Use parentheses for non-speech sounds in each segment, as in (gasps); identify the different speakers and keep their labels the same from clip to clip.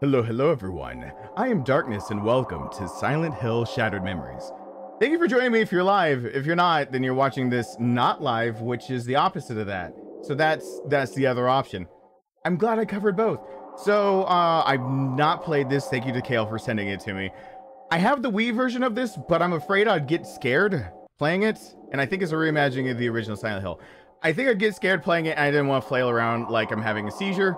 Speaker 1: Hello, hello, everyone. I am Darkness, and welcome to Silent Hill Shattered Memories. Thank you for joining me if you're live. If you're not, then you're watching this not live, which is the opposite of that. So that's that's the other option. I'm glad I covered both. So uh, I've not played this. Thank you to Kale for sending it to me. I have the Wii version of this, but I'm afraid I'd get scared playing it. And I think it's a reimagining of the original Silent Hill. I think I'd get scared playing it, and I didn't want to flail around like I'm having a seizure.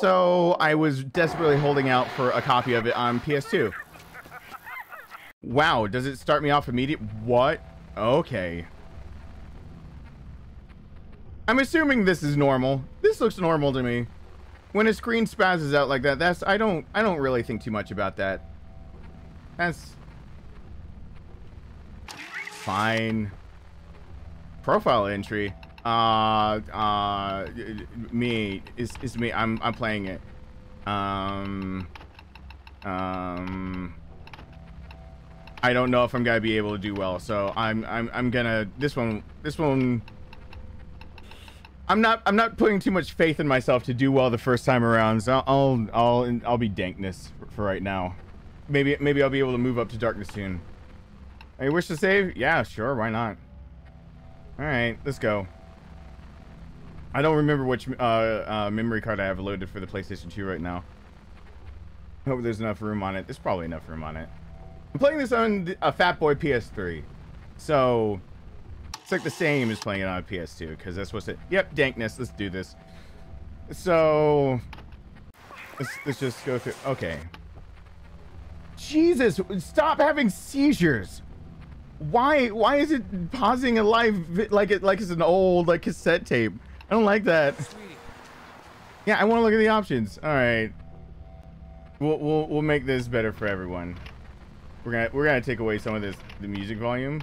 Speaker 1: So I was desperately holding out for a copy of it on PS2. Wow, does it start me off immediate? What? Okay. I'm assuming this is normal. This looks normal to me. When a screen spazzes out like that, that's I don't I don't really think too much about that. That's fine. Profile entry. Uh uh me is is me. I'm I'm playing it. Um um I don't know if I'm gonna be able to do well, so I'm I'm I'm gonna this one this one I'm not I'm not putting too much faith in myself to do well the first time around. So I'll I'll I'll be dankness for, for right now. Maybe maybe I'll be able to move up to darkness soon. Hey, wish to save? Yeah, sure, why not? All right, let's go. I don't remember which uh, uh, memory card I have loaded for the PlayStation 2 right now. I Hope there's enough room on it. There's probably enough room on it. I'm playing this on a Fat Boy PS3. So, it's like the same as playing it on a PS2, because that's what's it. Yep, dankness. Let's do this. So, let's, let's just go through. Okay. Jesus, stop having seizures. Why why is it pausing a live like it like it's an old like cassette tape? I don't like that. Yeah, I want to look at the options. All right. We'll we'll we'll make this better for everyone. We're gonna we're gonna take away some of this the music volume.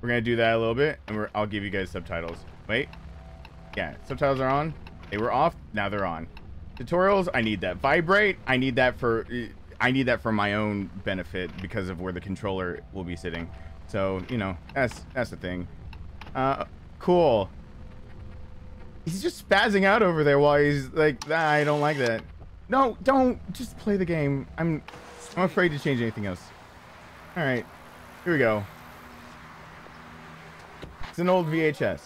Speaker 1: We're gonna do that a little bit, and I'll give you guys subtitles. Wait. Yeah, subtitles are on. They were off. Now they're on. Tutorials. I need that. Vibrate. I need that for. I need that for my own benefit because of where the controller will be sitting. So you know that's that's the thing. Uh, cool. He's just spazzing out over there while he's like, ah, I don't like that. No, don't. Just play the game. I'm I'm afraid to change anything else. All right, here we go. It's an old VHS.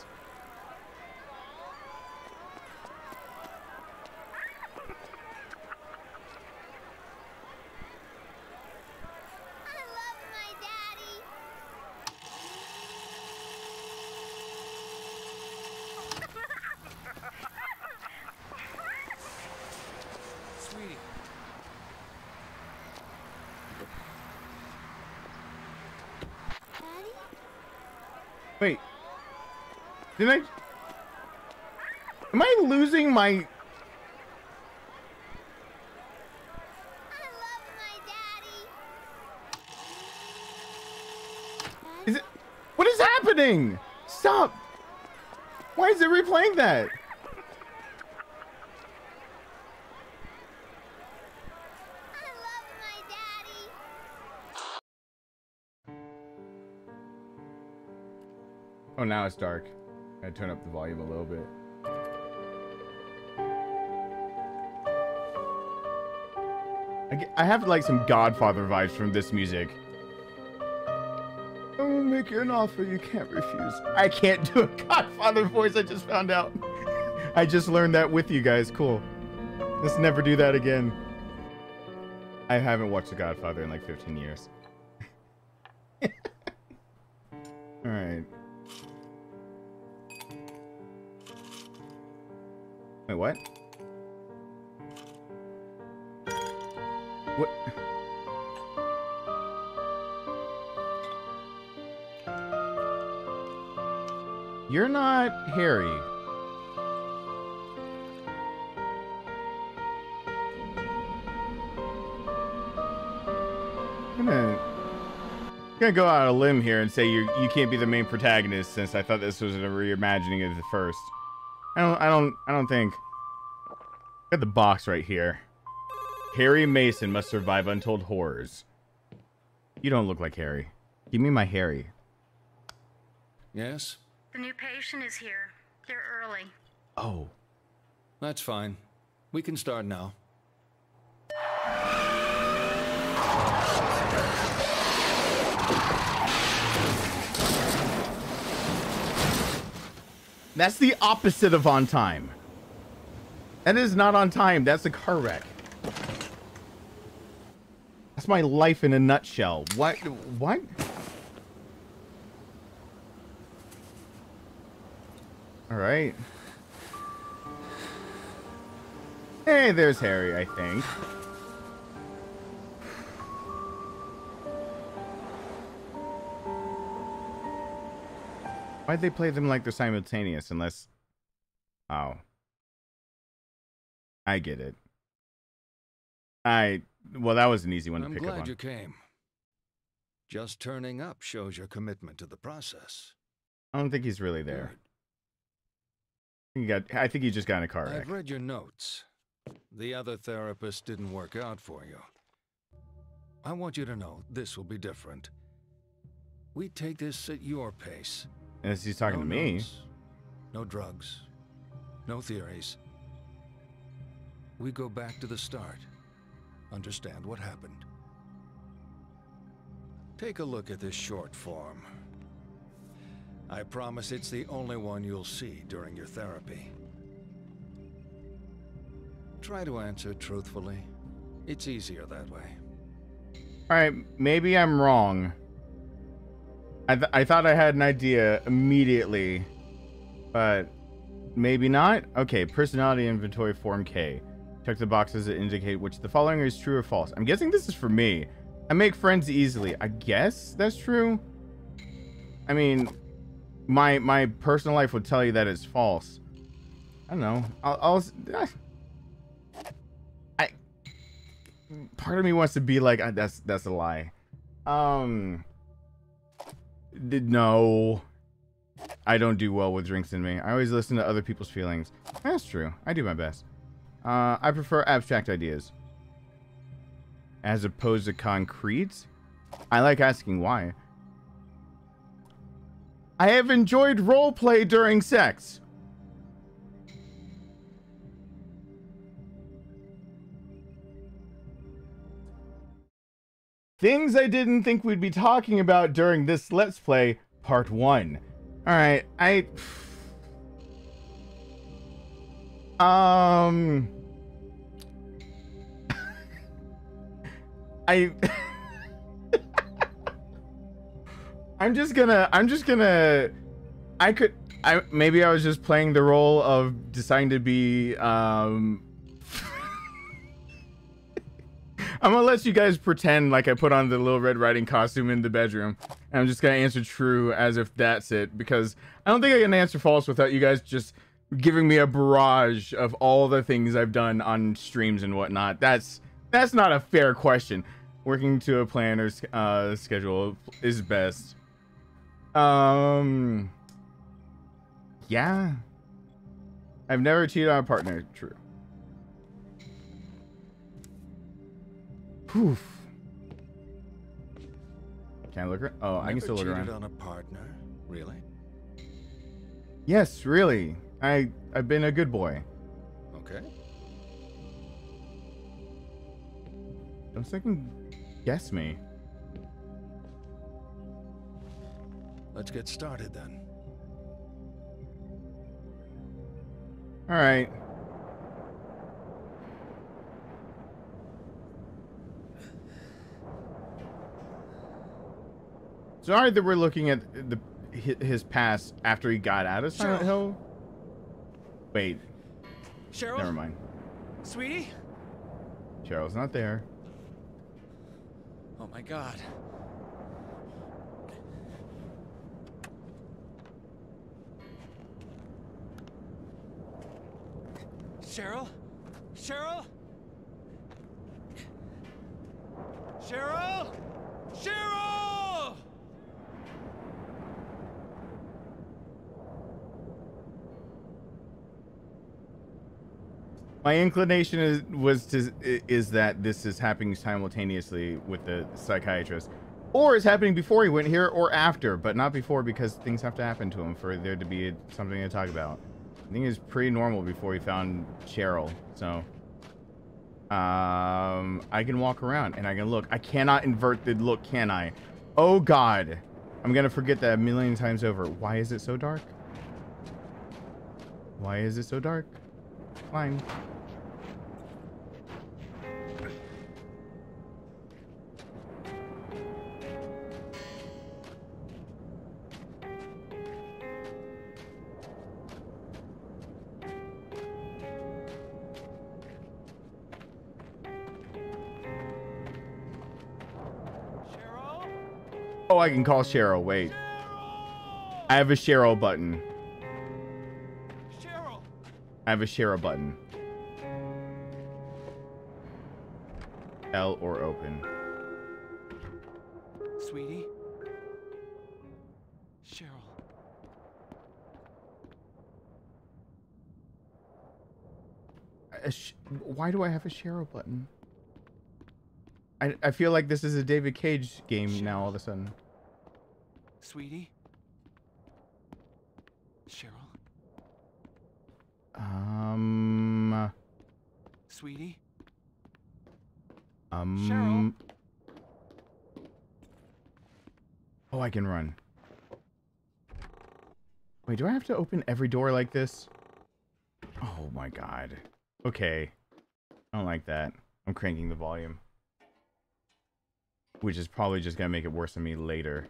Speaker 1: Did I... Am I losing my... Is it... What is happening? Stop! Why is it replaying that? Oh, now it's dark. I turn up the volume a little bit. I, have like some Godfather vibes from this music. I will make you an offer you can't refuse. I can't do a Godfather voice. I just found out. (laughs) I just learned that with you guys. Cool. Let's never do that again. I haven't watched The Godfather in like 15 years. What? What? You're not Harry. I'm gonna, I'm gonna go out on a limb here and say you you can't be the main protagonist since I thought this was a reimagining of the first. I don't, I don't, I don't think. Got the box right here. Harry Mason must survive untold horrors. You don't look like Harry. Give me my Harry.
Speaker 2: Yes?
Speaker 3: The new patient is here. They're early.
Speaker 1: Oh.
Speaker 2: That's fine. We can start now.
Speaker 1: That's the opposite of on time. That is not on time. That's a car wreck. That's my life in a nutshell. What? What? All right. Hey, there's Harry, I think. Why'd they play them like they're simultaneous unless... Oh. I get it. I... Well, that was an easy one to
Speaker 2: I'm
Speaker 1: pick
Speaker 2: glad
Speaker 1: up on.
Speaker 2: you came. Just turning up shows your commitment to the process.
Speaker 1: I don't think he's really there. He got. I think he just got in a car wreck.
Speaker 2: I've read your notes. The other therapist didn't work out for you. I want you to know this will be different. We take this at your pace.
Speaker 1: As he's talking
Speaker 2: no
Speaker 1: to me.
Speaker 2: notes, no drugs. No theories. We go back to the start. Understand what happened. Take a look at this short form. I promise it's the only one you'll see during your therapy. Try to answer truthfully. It's easier that way.
Speaker 1: All right, maybe I'm wrong. I th- I thought I had an idea immediately, but maybe not. Okay, personality inventory form K. Check the boxes that indicate which the following is true or false. I'm guessing this is for me. I make friends easily. I guess that's true. I mean, my my personal life would tell you that it's false. I don't know. I'll, I'll I part of me wants to be like "Ah, that's that's a lie. Um did no. I don't do well with drinks in me. I always listen to other people's feelings. That's true. I do my best. Uh, I prefer abstract ideas. As opposed to concrete? I like asking why. I have enjoyed roleplay during sex. Things I didn't think we'd be talking about during this Let's Play, Part 1. Alright, I... Um... I... (laughs) I'm just gonna... I'm just gonna... I could... I Maybe I was just playing the role of deciding to be, um... (laughs) I'm gonna let you guys pretend like I put on the little Red Riding costume in the bedroom. And I'm just gonna answer true as if that's it. Because I don't think I can answer false without you guys just giving me a barrage of all the things I've done on streams and whatnot. That's that's not a fair question. Working to a planner's uh, schedule is best. Um. Yeah. I've never cheated on a partner. True. Poof. Can I look around? Oh, I can still look
Speaker 2: cheated
Speaker 1: around.
Speaker 2: on a partner, really?
Speaker 1: Yes, really. I I've been a good boy.
Speaker 2: Okay.
Speaker 1: Don't second guess me.
Speaker 2: Let's get started then.
Speaker 1: All right. Sorry that we're looking at the his past after he got out of Silent
Speaker 4: Cheryl.
Speaker 1: Hill. Wait,
Speaker 4: Cheryl?
Speaker 1: never mind.
Speaker 4: Sweetie?
Speaker 1: Cheryl's not there.
Speaker 4: Oh my god. Cheryl? Cheryl? Cheryl? Cheryl!
Speaker 1: My inclination is was to is that this is happening simultaneously with the psychiatrist, or is happening before he went here or after, but not before because things have to happen to him for there to be something to talk about. I think it's pretty normal before he found Cheryl. So, um, I can walk around and I can look. I cannot invert the look, can I? Oh God, I'm gonna forget that a million times over. Why is it so dark? Why is it so dark? Fine. I can call Cheryl. Wait. I have a Cheryl button.
Speaker 4: Cheryl!
Speaker 1: I have a Cheryl button. L or open.
Speaker 4: Sweetie? Cheryl.
Speaker 1: Uh, sh- Why do I have a Cheryl button? I, I feel like this is a David Cage game now all of a sudden.
Speaker 4: Sweetie? Cheryl?
Speaker 1: Um.
Speaker 4: Sweetie?
Speaker 1: Um. Oh, I can run. Wait, do I have to open every door like this? Oh my god. Okay. I don't like that. I'm cranking the volume. Which is probably just gonna make it worse on me later.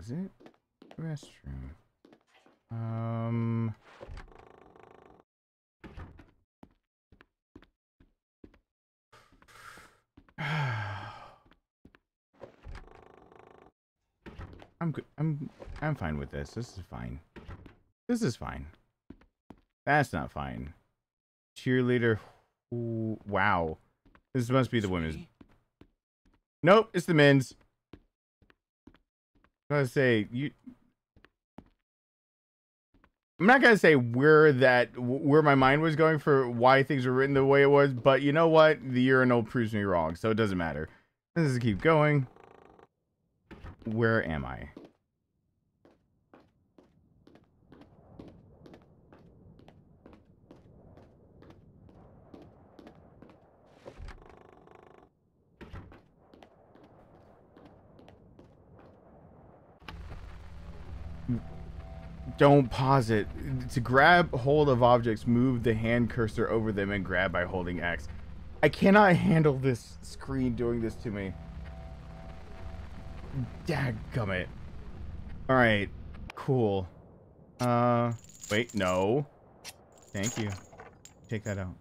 Speaker 1: Exit. Restroom. Um. (sighs) I'm good. I'm I'm fine with this. This is fine. This is fine. That's not fine. Cheerleader. Ooh, wow. This must be the women's. Nope, it's the men's. Gonna say you. I'm not gonna say where that where my mind was going for why things were written the way it was, but you know what? The urinal proves me wrong, so it doesn't matter. Let's just keep going. Where am I? Don't pause it. To grab hold of objects, move the hand cursor over them and grab by holding X. I cannot handle this screen doing this to me. Dadgummit. Alright. Cool. Uh, wait, no. Thank you. Take that out.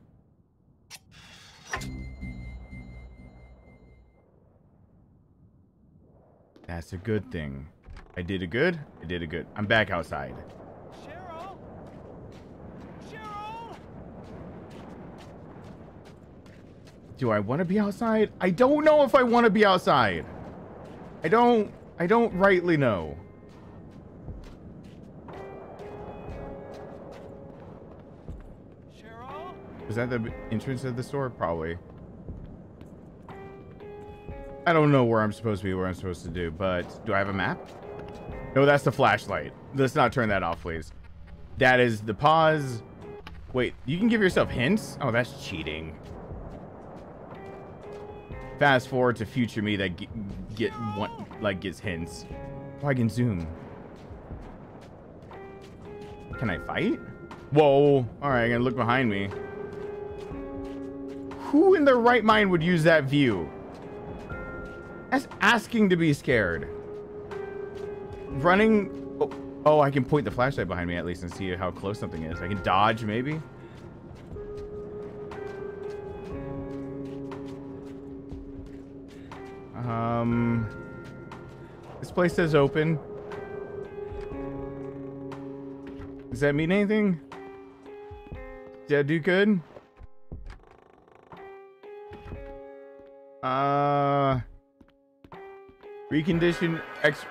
Speaker 1: That's a good thing. I did a good. I did a good. I'm back outside.
Speaker 4: Cheryl? Cheryl?
Speaker 1: Do I want to be outside? I don't know if I want to be outside. I don't. I don't rightly know.
Speaker 4: Cheryl?
Speaker 1: Is that the entrance of the store? Probably. I don't know where I'm supposed to be, where I'm supposed to do, but do I have a map? No, that's the flashlight. Let's not turn that off, please. That is the pause. Wait, you can give yourself hints? Oh, that's cheating. Fast forward to future me that get, get one, like gets hints. Oh, I can zoom. Can I fight? Whoa. All right, I'm gonna look behind me. Who in their right mind would use that view? That's asking to be scared. Running. Oh, oh, I can point the flashlight behind me at least and see how close something is. I can dodge maybe. Um, this place says open. Does that mean anything? Did I do good? Uh, recondition X.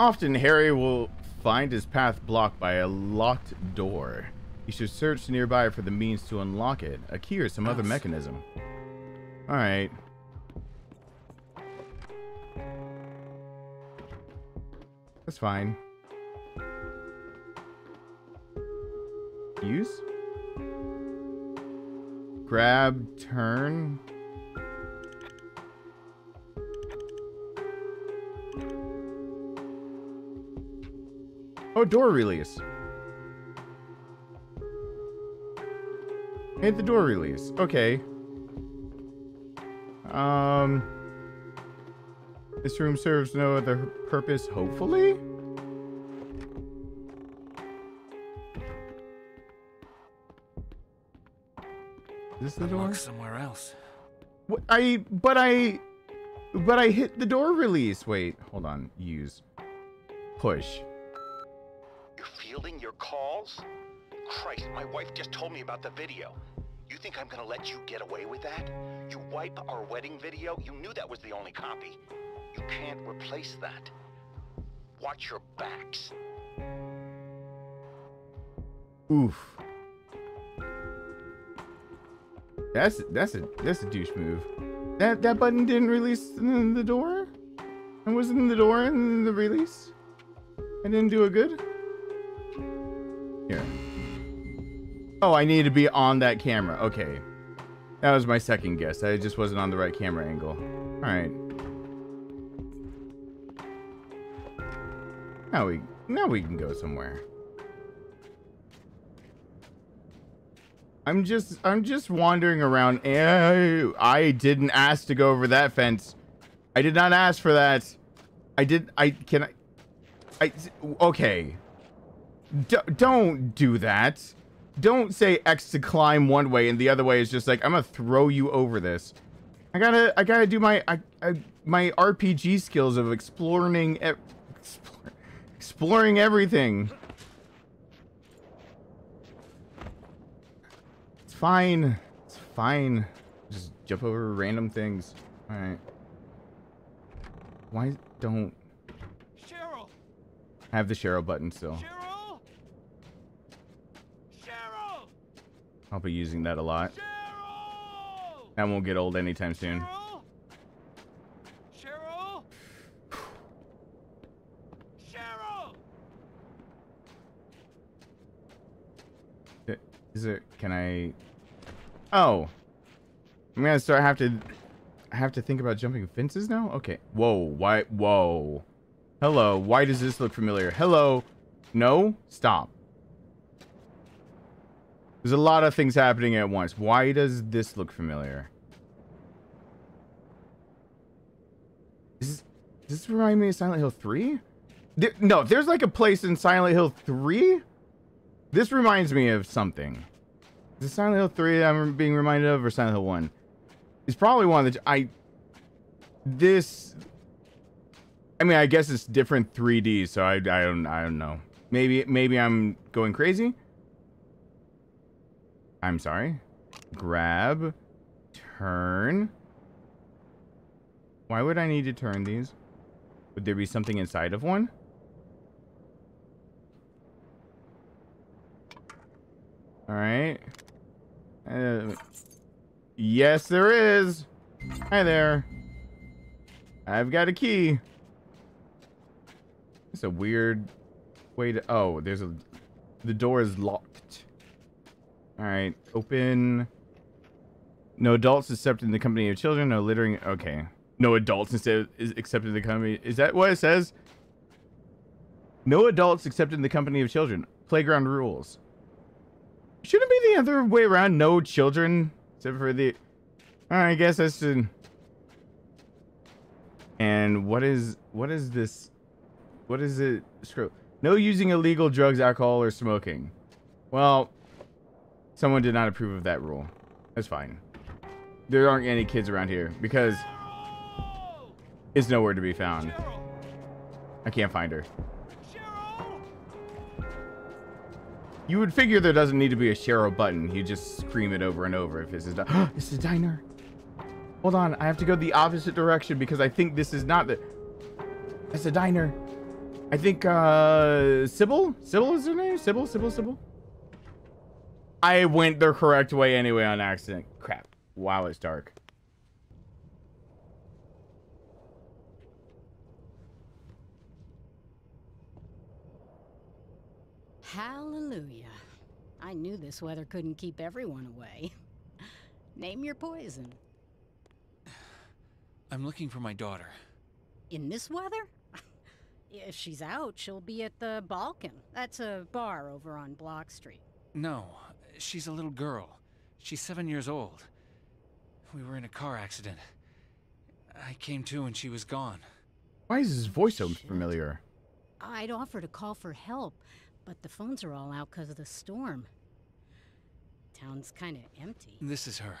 Speaker 1: Often, Harry will find his path blocked by a locked door. He should search nearby for the means to unlock it, a key or some other mechanism. Alright. That's fine. Use? Grab, turn? Oh, door release. Hit the door release. Okay. Um. This room serves no other purpose, hopefully? Is this the door?
Speaker 4: Somewhere else.
Speaker 1: What, I, but I, but I hit the door release. Wait, hold on. Use. Push.
Speaker 5: My wife just told me about the video. You think I'm gonna let you get away with that? You wipe our wedding video? You knew that was the only copy. You can't replace that. Watch your backs.
Speaker 1: Oof. That's that's a that's a douche move. That that button didn't release the, door. And wasn't the door in the release. I didn't do it good. Oh, I need to be on that camera. Okay. That was my second guess. I just wasn't on the right camera angle. All right. Now we now we can go somewhere. I'm just I'm just wandering around. Eh, I didn't ask to go over that fence. I did not ask for that. I did I can I I okay. D don't do that. Don't say X to climb one way and the other way is just like I'm gonna throw you over this. I gotta I gotta do my I, I my RPG skills of exploring e explore, exploring everything. It's fine. It's fine. Just jump over random things. All right. Why don't
Speaker 4: Cheryl!
Speaker 1: I have the Cheryl button still?
Speaker 4: Cheryl! Cheryl!
Speaker 1: I'll be using that a lot.
Speaker 4: Cheryl!
Speaker 1: That won't get old anytime soon.
Speaker 4: Cheryl! Cheryl! Cheryl!
Speaker 1: Is it? Can I? Oh, I'm gonna start have to. Have to think about jumping fences now. Okay. Whoa. Why? Whoa. Hello. Why does this look familiar? Hello. No. Stop. There's a lot of things happening at once. Why does this look familiar? Is, does this remind me of Silent Hill 3? There, no, there's like a place in Silent Hill 3 this reminds me of something. Is it Silent Hill 3 that I'm being reminded of or Silent Hill 1? It's probably one that I... This... I mean, I guess it's different 3D, so I, I don't I don't know. Maybe maybe I'm going crazy. I'm sorry. Grab. Turn. Why would I need to turn these? Would there be something inside of one? All right. Uh, yes, there is. Hi there. I've got a key. It's a weird way to. Oh, there's a. The door is locked. All right. Open. No adults except in the company of children. No littering. Okay. No adults instead is except in the company. Is that what it says? No adults except in the company of children. Playground rules. Shouldn't be the other way around. No children except for the. All right, I guess that's. The... And what is what is this? What is it? Screw. No using illegal drugs, alcohol, or smoking. Well, someone did not approve of that rule. That's fine. There aren't any kids around here because it's nowhere to be found. I can't find her. You would figure there doesn't need to be a Cheryl button. You just scream it over and over if this is (gasps) this is a diner. Hold on, I have to go the opposite direction because I think this is not the That's a diner. I think uh Cybil? Cybil is her name? Cybil, Cybil, Cybil? I went the correct way anyway on accident. Crap. Wow, it's dark.
Speaker 6: Hallelujah. I knew this weather couldn't keep everyone away. (laughs) Name your poison. (sighs)
Speaker 7: I'm looking for my daughter.
Speaker 6: In this weather? (laughs) if she's out, she'll be at the Balkan. That's a bar over on Bloch Street.
Speaker 7: No, she's a little girl. She's seven years old. We were in a car accident. I came to and she was gone.
Speaker 1: Why is his voice so familiar?
Speaker 6: I'd offer to call for help, but the phones are all out because of the storm. Town's kind of empty.
Speaker 7: This is her.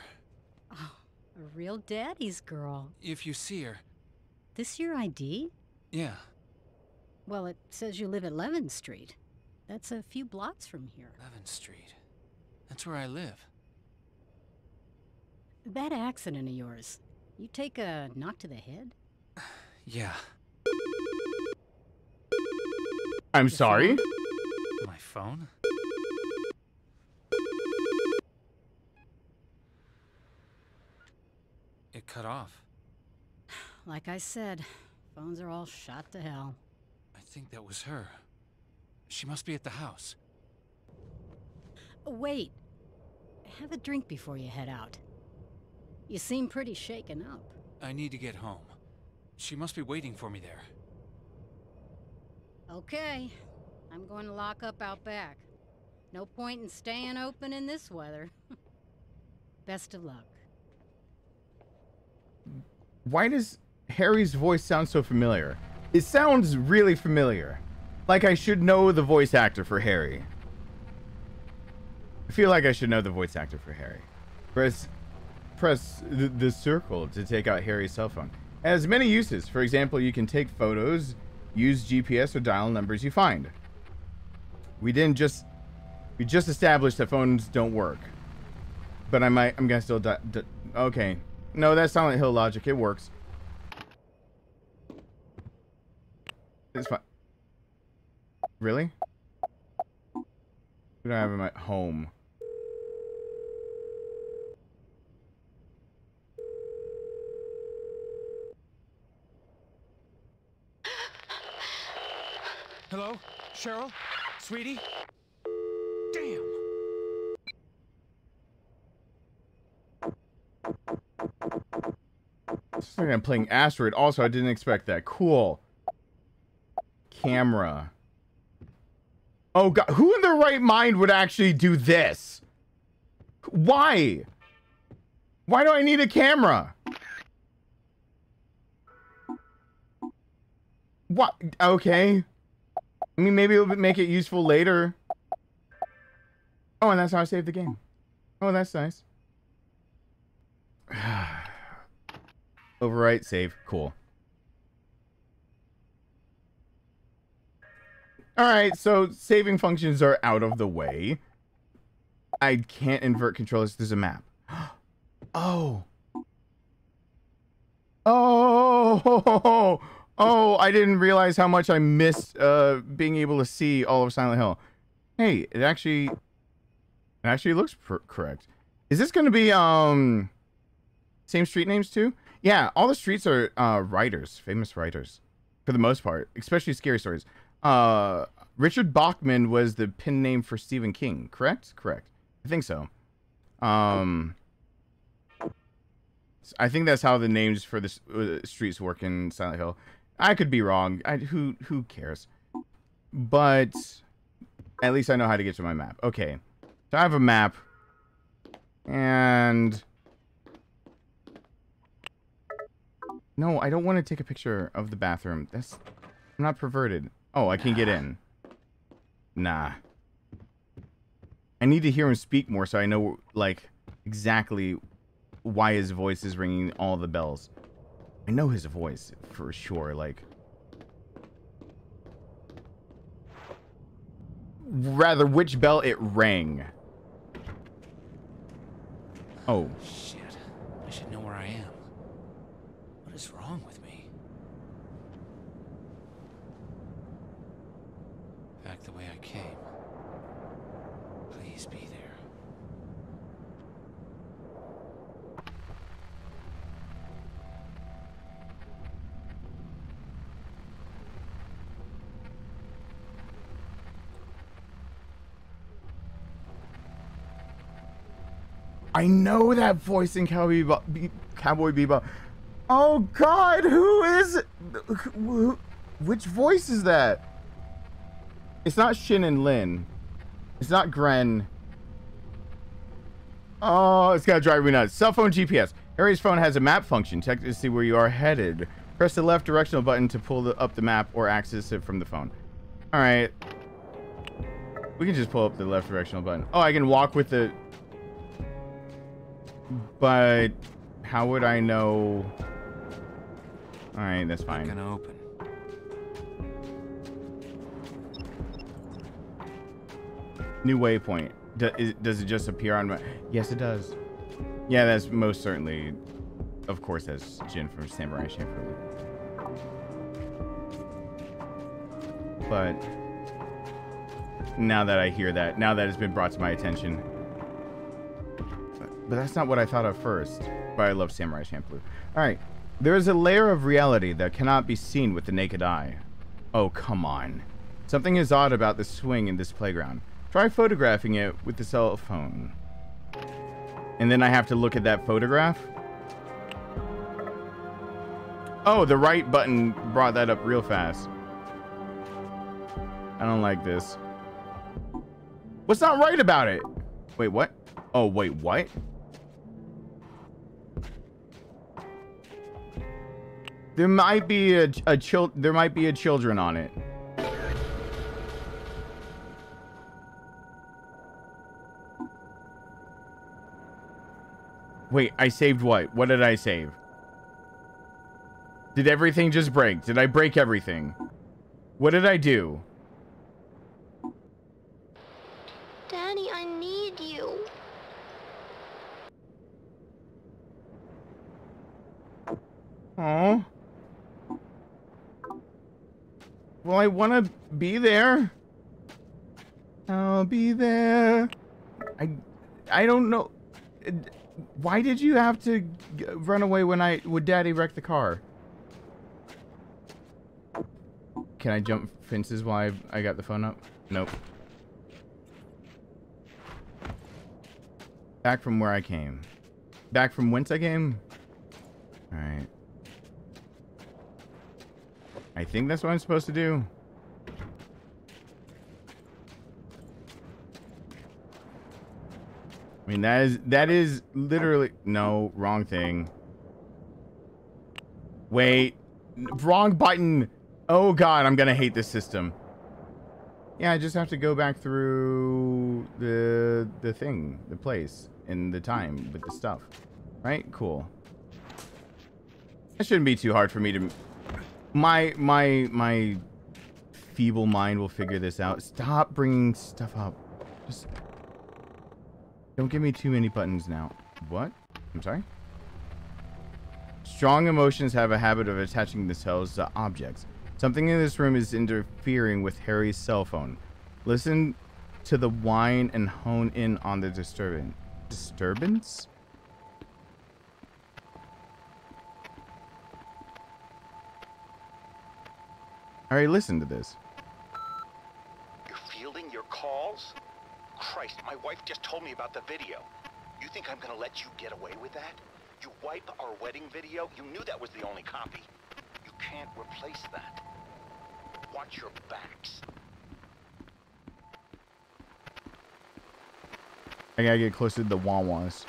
Speaker 6: Oh, a real daddy's girl.
Speaker 7: If you see her,
Speaker 6: This your ID?
Speaker 7: yeah,
Speaker 6: Well, it says you live at Levin Street. That's a few blocks from here.
Speaker 7: 11th Street. That's where I live.
Speaker 6: That accident of yours, you take a knock to the head? (sighs)
Speaker 7: Yeah,
Speaker 1: I'm
Speaker 6: Your
Speaker 1: sorry.
Speaker 7: my phone? It cut off. (sighs)
Speaker 6: Like I said, phones are all shot to hell.
Speaker 7: I think that was her. She must be at the house.
Speaker 6: Wait. Have a drink before you head out. You seem pretty shaken up.
Speaker 7: I need to get home. She must be waiting for me there.
Speaker 6: Okay. I'm going to lock up out back. No point in staying open in this weather. (laughs) Best of luck.
Speaker 1: Why does Harry's voice sound so familiar? It sounds really familiar. Like I should know the voice actor for Harry. I feel like I should know the voice actor for Harry. Press press the, the circle to take out Harry's cell phone. It has many uses. For example, you can take photos, use GPS or dial numbers you find. We didn't just we just established that phones don't work. But I might I'm gonna still okay. No, that's Silent Hill logic. It works. It's fine. Really? Who do I have in my home?
Speaker 7: Hello? Cheryl? Sweetie? Damn!
Speaker 1: I'm playing Asteroid. Also, I didn't expect that. Cool. Camera. Oh god, who in their right mind would actually do this? Why? Why do I need a camera? What? Okay. I mean, maybe it'll make it useful later. Oh, and that's how I saved the game. Oh, that's nice. (sighs) Overwrite, save, cool. Alright, so saving functions are out of the way. I can't invert controllers. There's a map. (gasps) Oh. Oh. (laughs) Oh, I didn't realize how much I missed uh, being able to see all of Silent Hill. Hey, it actually... It actually looks correct. Is this going to be, um... Same street names too? Yeah, all the streets are uh, writers, famous writers, for the most part, especially scary stories. Uh, Richard Bachman was the pen name for Stephen King, correct? Correct. I think so. Um, I think that's how the names for the uh, streets work in Silent Hill. I could be wrong. I, who who cares? But at least I know how to get to my map. Okay, so I have a map, and no, I don't want to take a picture of the bathroom. That's I'm not perverted. Oh, I can get in. Nah. I need to hear him speak more so I know like exactly why his voice is ringing all the bells. I know his voice for sure. Like, rather, which bell it rang. Oh,
Speaker 7: Shit. I should know where I am. What is wrong with me? Back the way I came. Please be there.
Speaker 1: I know that voice in Cowboy Bebop. Be- Cowboy Bebop. Oh God, who is? it? Who, which voice is that? It's not Shin and Lin. It's not Gren. Oh, it's gonna drive me nuts. Cell phone GPS. Harry's phone has a map function. Check to see where you are headed. Press the left directional button to pull the, up the map or access it from the phone. All right. We can just pull up the left directional button. Oh, I can walk with the. But how would I know? All right, that's
Speaker 7: Not
Speaker 1: fine.
Speaker 7: gonna open.
Speaker 1: New waypoint. Do, is, does it just appear on my? Yes, it does. Yeah, that's most certainly. Of course, that's Jin from Samurai Champloo. But now that I hear that, now that it's been brought to my attention, but, that's not what I thought of first. But I love Samurai Champloo. All right, there is a layer of reality that cannot be seen with the naked eye. Oh, come on. Something is odd about the swing in this playground. Try photographing it with the cell phone. And then I have to look at that photograph? Oh, the right button brought that up real fast. I don't like this. What's not right about it? Wait, what? Oh, wait, what? There might be a, a chil- there might be a children on it. Wait, I saved what? What did I save? Did everything just break? Did I break everything? What did I do?
Speaker 8: Daddy, I need you.
Speaker 1: Oh. Well, I want to be there. I'll be there. I, I don't know. Why did you have to run away when I would Daddy wreck the car? Can I jump fences while I, I got the phone up? Nope. Back from where I came. Back from whence I came? Alright. I think that's what I'm supposed to do. I mean, that is, that is literally, no, wrong thing. Wait, wrong button. Oh God, I'm gonna hate this system. Yeah, I just have to go back through the, the thing, the place, and the time with the stuff. Right? Cool. That shouldn't be too hard for me to my my my feeble mind will figure this out. Stop bringing stuff up. Just don't give me too many buttons now. What? I'm sorry. Strong emotions have a habit of attaching themselves to objects. Something in this room is interfering with Harry's cell phone. Listen to the whine and hone in on the disturbance. Disturbance? Harry, listen to this.
Speaker 5: You're fielding your calls? Christ, my wife just told me about the video. You think I'm gonna let you get away with that? You wipe our wedding video? You knew that was the only copy. You can't replace that. Watch your backs.
Speaker 1: I gotta get closer to the Wawas.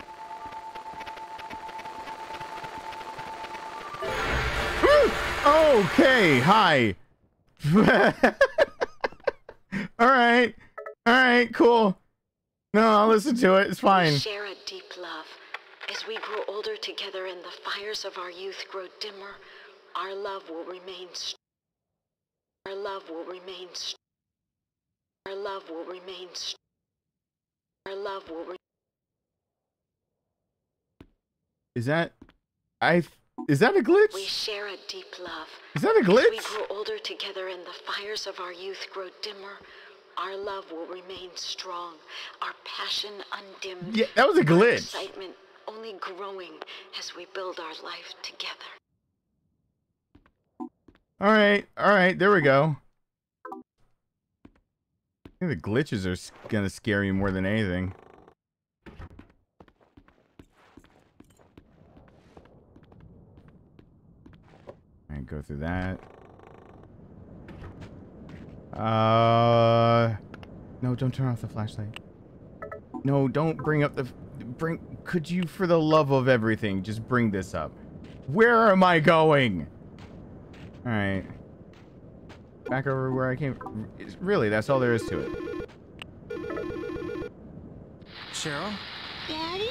Speaker 1: okay, hi. (laughs) all right, all right, cool. No, I'll listen to it. It's
Speaker 8: We
Speaker 1: fine.
Speaker 8: share a deep love. As we grow older together and the fires of our youth grow dimmer, our love will remain strong. Our love will remain strong. Our love will remain strong. Our love will remain
Speaker 1: Is that? I. Is that a glitch?
Speaker 8: We share a deep love.
Speaker 1: Is that a
Speaker 8: As we
Speaker 1: glitch?
Speaker 8: grow older together and the fires of our youth grow dimmer, our love will remain strong. Our passion undimmed.
Speaker 1: Yeah, that was a
Speaker 8: Our
Speaker 1: glitch.
Speaker 8: excitement only growing as we build our life together.
Speaker 1: All right, all right. There we go. I think the glitches are gonna scare you more than anything. I go through that. Uh, no, don't turn off the flashlight. No, don't bring up the, bring, could you, for the love of everything, just bring this up? Where am I going? All right. Back over where I came. Really, that's all there is to it.
Speaker 7: Cheryl?
Speaker 9: Daddy?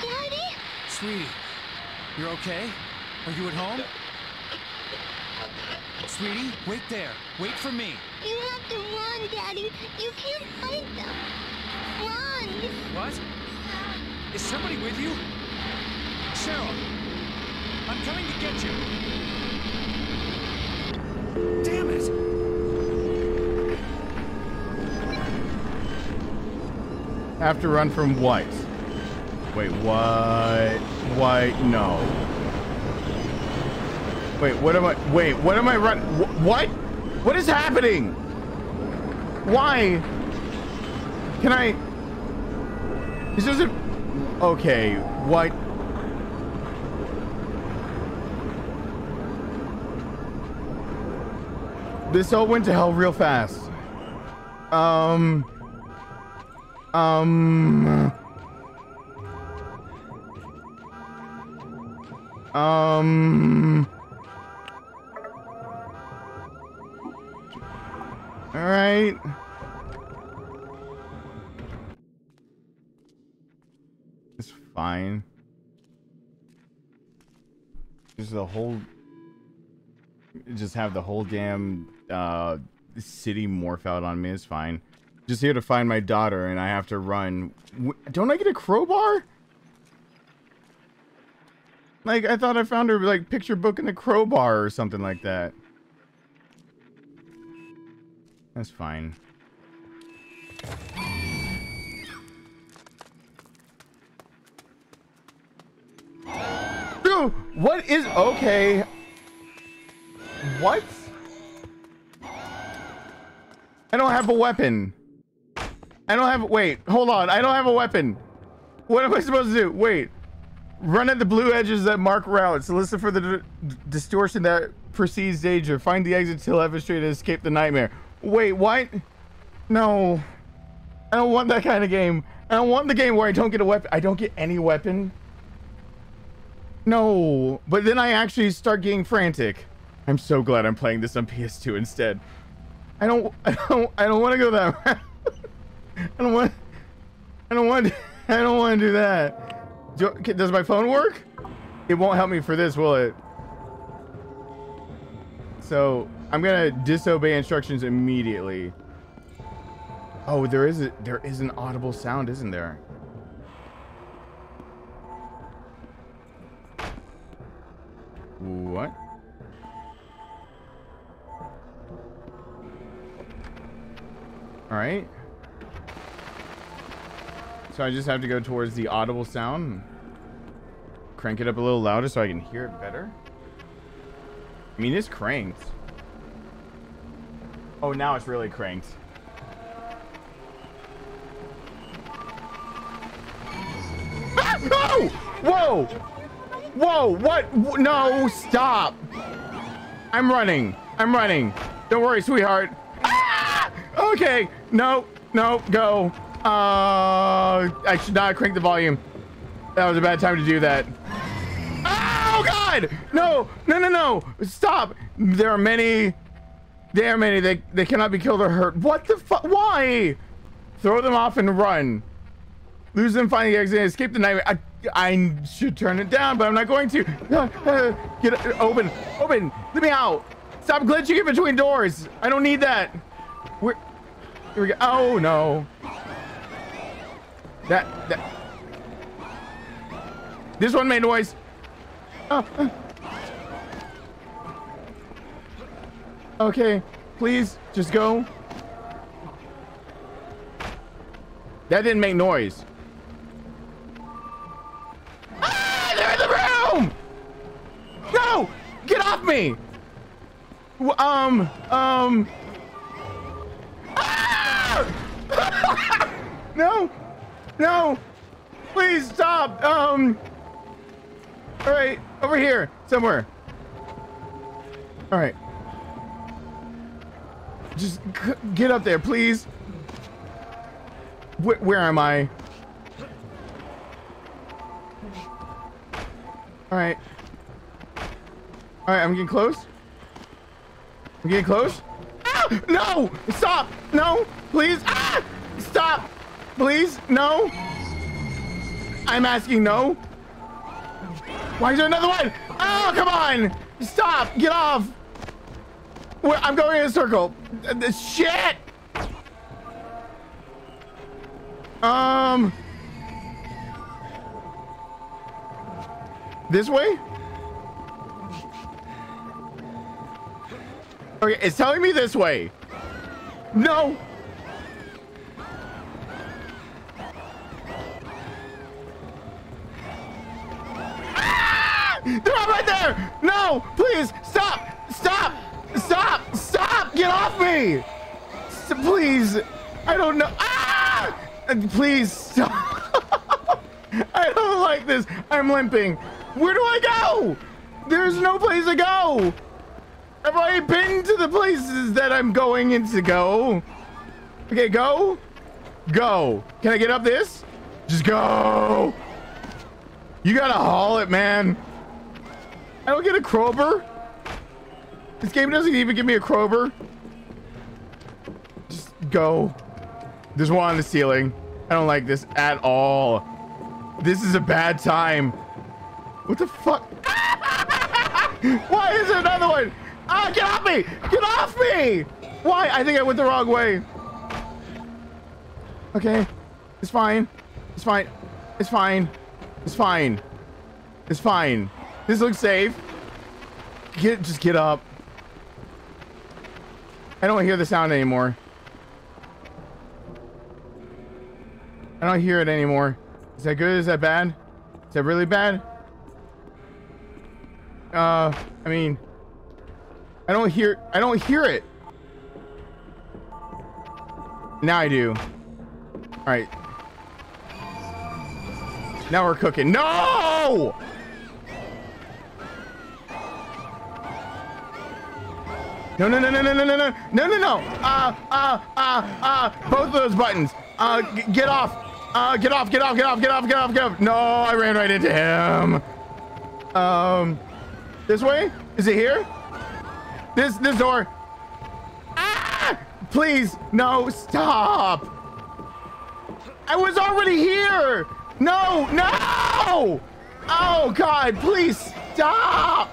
Speaker 9: Daddy?
Speaker 7: Sweetie, you're okay? Are you at home? Sweetie, wait there. Wait for me.
Speaker 9: You have to run, Daddy. You can't fight them. Run!
Speaker 7: What? Is somebody with you? Cheryl, I'm coming to get you. Damn it!
Speaker 1: Have to run from what? Wait, what? What? No. Wait, what am I? Wait, what am I run? wh- What? What is happening? Why? Can I? This doesn't. Okay, what? This all went to hell real fast. Um. Um. Um. All right. It's fine. Just the whole. Just have the whole damn uh, city morph out on me is fine. Just here to find my daughter, and I have to run. Don't I get a crowbar? Like I thought I found her like picture book in a crowbar or something like that. That's fine. Dude, what is okay? What? I don't have a weapon. I don't have. Wait, hold on. I don't have a weapon. What am I supposed to do? Wait. Run at the blue edges that mark routes. Listen for the distortion that precedes danger. Find the exit to have a straight to escape the nightmare. Wait, what? No. I don't want that kind of game. I don't want the game where I don't get a weapon. I don't get any weapon. No. But then I actually start getting frantic. I'm so glad I'm playing this on PS2 instead. (laughs) I don't. I don't. I don't want to go that. (laughs) I don't want. I don't want. (laughs) I don't want to do that. Do, does my phone work? It won't help me for this, will it? So I'm gonna disobey instructions immediately. Oh, there is a there is an audible sound, isn't there? What? All right. So I just have to go towards the audible sound. Crank it up a little louder so I can hear it better. I mean, it's cranked. Oh, now it's really cranked. Ah! Whoa! Whoa! What? No! Stop! I'm running. I'm running. Don't worry, sweetheart. Ah! Okay. No. No. Go. Uh, I should not crank the volume. That was a bad time to do that. Oh God! No! No! No! No! Stop! There are many. Are many. They they cannot be killed or hurt. What the fuck? Why? Throw them off and run. Lose them, find the exit, escape the nightmare. I, I should turn it down, but I'm not going to. Uh, (laughs) uh, get it, open, open. Let me out. Stop glitching in between doors. I don't need that. Where? Here we go. Oh no. That that. This one made noise. Oh, uh. Okay, please just go. That didn't make noise. Ah, they're in the room! No! Get off me! Um, um. Ah! (laughs) no! No! Please stop! Um. Alright, over here, somewhere. All right. Just get up there, please. Where, where am I? All right. All right, I'm getting close. I'm getting close. Ah! No! Stop! No! Please! Ah! Stop! Please! No! I'm asking no. Why is there another one? Oh, come on! Stop! Get off! I'm going in a circle. Shit! Um. This way? Okay, it's telling me this way. No! Ah! They're all right there! No! Please! Stop! Stop! Stop! Stop! Get off me! Please! I don't know. Ah! Please stop! (laughs) I don't like this. I'm limping. Where do I go? There's no place to go. Have I been to the places that I'm going in to go? Okay, go. Go. Can I get up this? Just go. You gotta haul it, man. I don't get a crowbar. This game doesn't even give me a crowbar. Just go. There's one on the ceiling. I don't like this at all. This is a bad time. What the fuck? (laughs) Why is there another one? Ah, get off me! Get off me! Why? I think I went the wrong way. Okay. It's fine. It's fine. It's fine. It's fine. It's fine. This looks safe. Get just get up. I don't hear the sound anymore. I don't hear it anymore. Is that good? Is that bad? Is that really bad? Uh, I mean, I don't hear, I don't hear it. Now I do. All right. Now we're cooking. No! No, no, no, no, no, no, no, no, no, no, no. Uh, uh, uh, uh, both of those buttons. Uh, get off. Uh, get off, get off, get off, get off, get off, get off. No, I ran right into him. Um, this way? Is it here? This, this door. Ah! Please, no, stop. I was already here. No, no. Oh, God, please stop.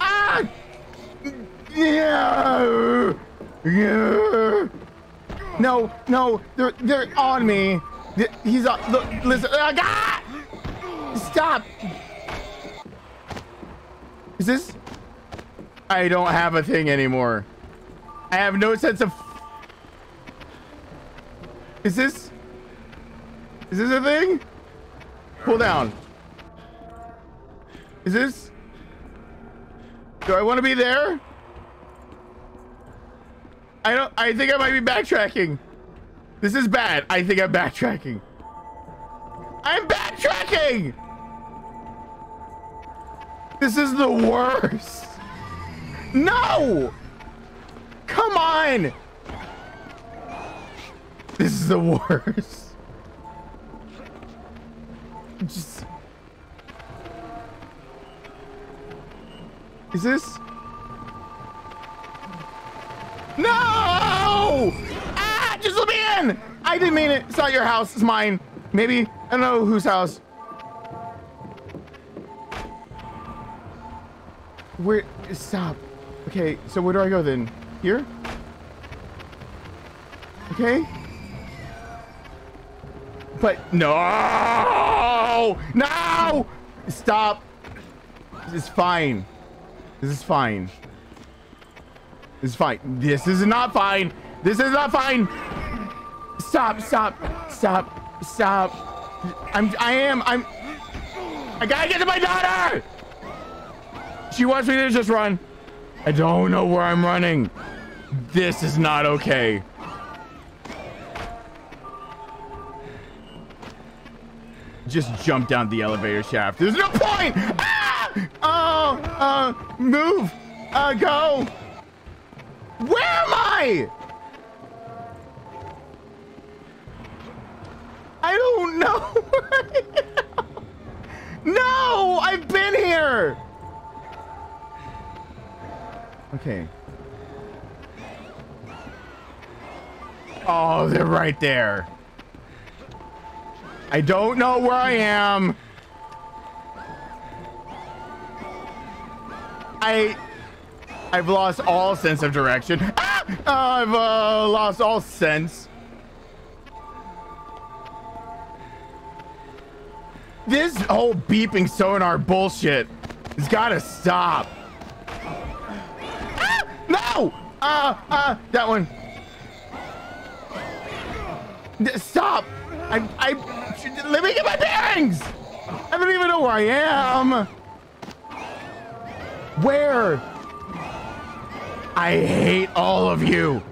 Speaker 1: Ah! No, no, they're they're on me. He's on. Look, listen. Ah! Stop. Is this? I don't have a thing anymore. I have no sense of. Is this? Is this a thing? Pull down. Is this? Do I want to be there? I don't. I think I might be backtracking. This is bad. I think I'm backtracking. I'm backtracking. This is the worst. No. Come on. This is the worst. Just. Is this? No! Ah! Just let me in! I didn't mean it. It's not your house. It's mine. Maybe. I don't know whose house. Where? Stop. Okay, so where do I go then? Here? Okay. But no! No! Stop. This is fine. This is fine. This is fine. This is not fine. This is not fine. Stop, stop, stop, stop. I'm, I am, I'm, I gotta get to my daughter. She wants me to just run. I don't know where I'm running. This is not okay. Just jump down the elevator shaft. There's no point. Ah! Oh, uh, move. Uh, go. Where am I? I don't know. (laughs) no, I've been here. Okay. Oh, they're right there. I don't know where I am. I I've lost all sense of direction. Ah! (laughs) I've uh, lost all sense. This whole beeping sonar bullshit has got to stop. Ah! No! Uh, uh, that one. Stop! I, I, let me get my bearings! I don't even know where I am. Where? I hate all of you.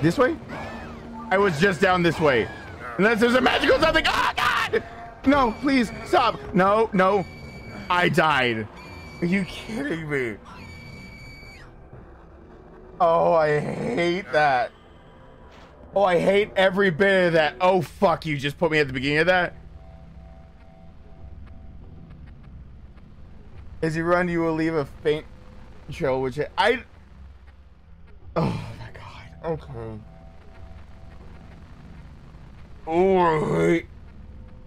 Speaker 1: This way? I was just down this way. Unless there's a magical something. Oh, God! No, please, stop. No, no. I died. Are you kidding me? Oh, I hate that. Oh, I hate every bit of that. Oh, fuck, you just put me at the beginning of that. As you run, you will leave a faint trail, which I. Oh my god. Okay. Oh, I hate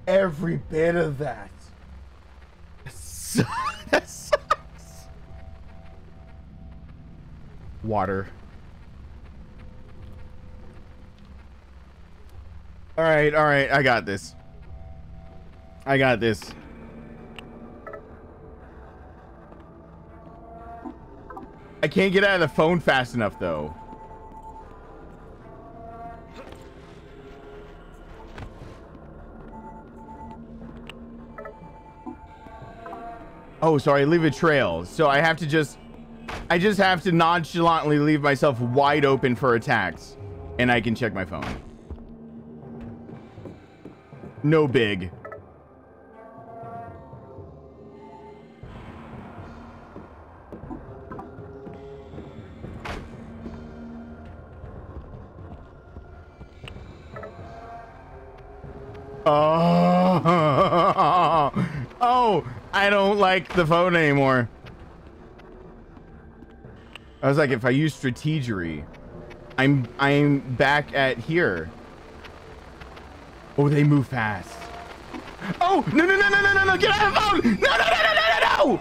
Speaker 1: every bit of that. that sucks. (laughs) Water. All right, all right. I got this. I got this. I can't get out of the phone fast enough, though. Oh, sorry. Leave a trail. So I have to just... I just have to nonchalantly leave myself wide open for attacks. And I can check my phone. No big. Oh, oh, I don't like the phone anymore. I was like, if I use strategery, I'm I'm back at here. Oh, they move fast. Oh, no, no, no, no, no, no, no, get out of the phone! No, no, no, no, no, no, no!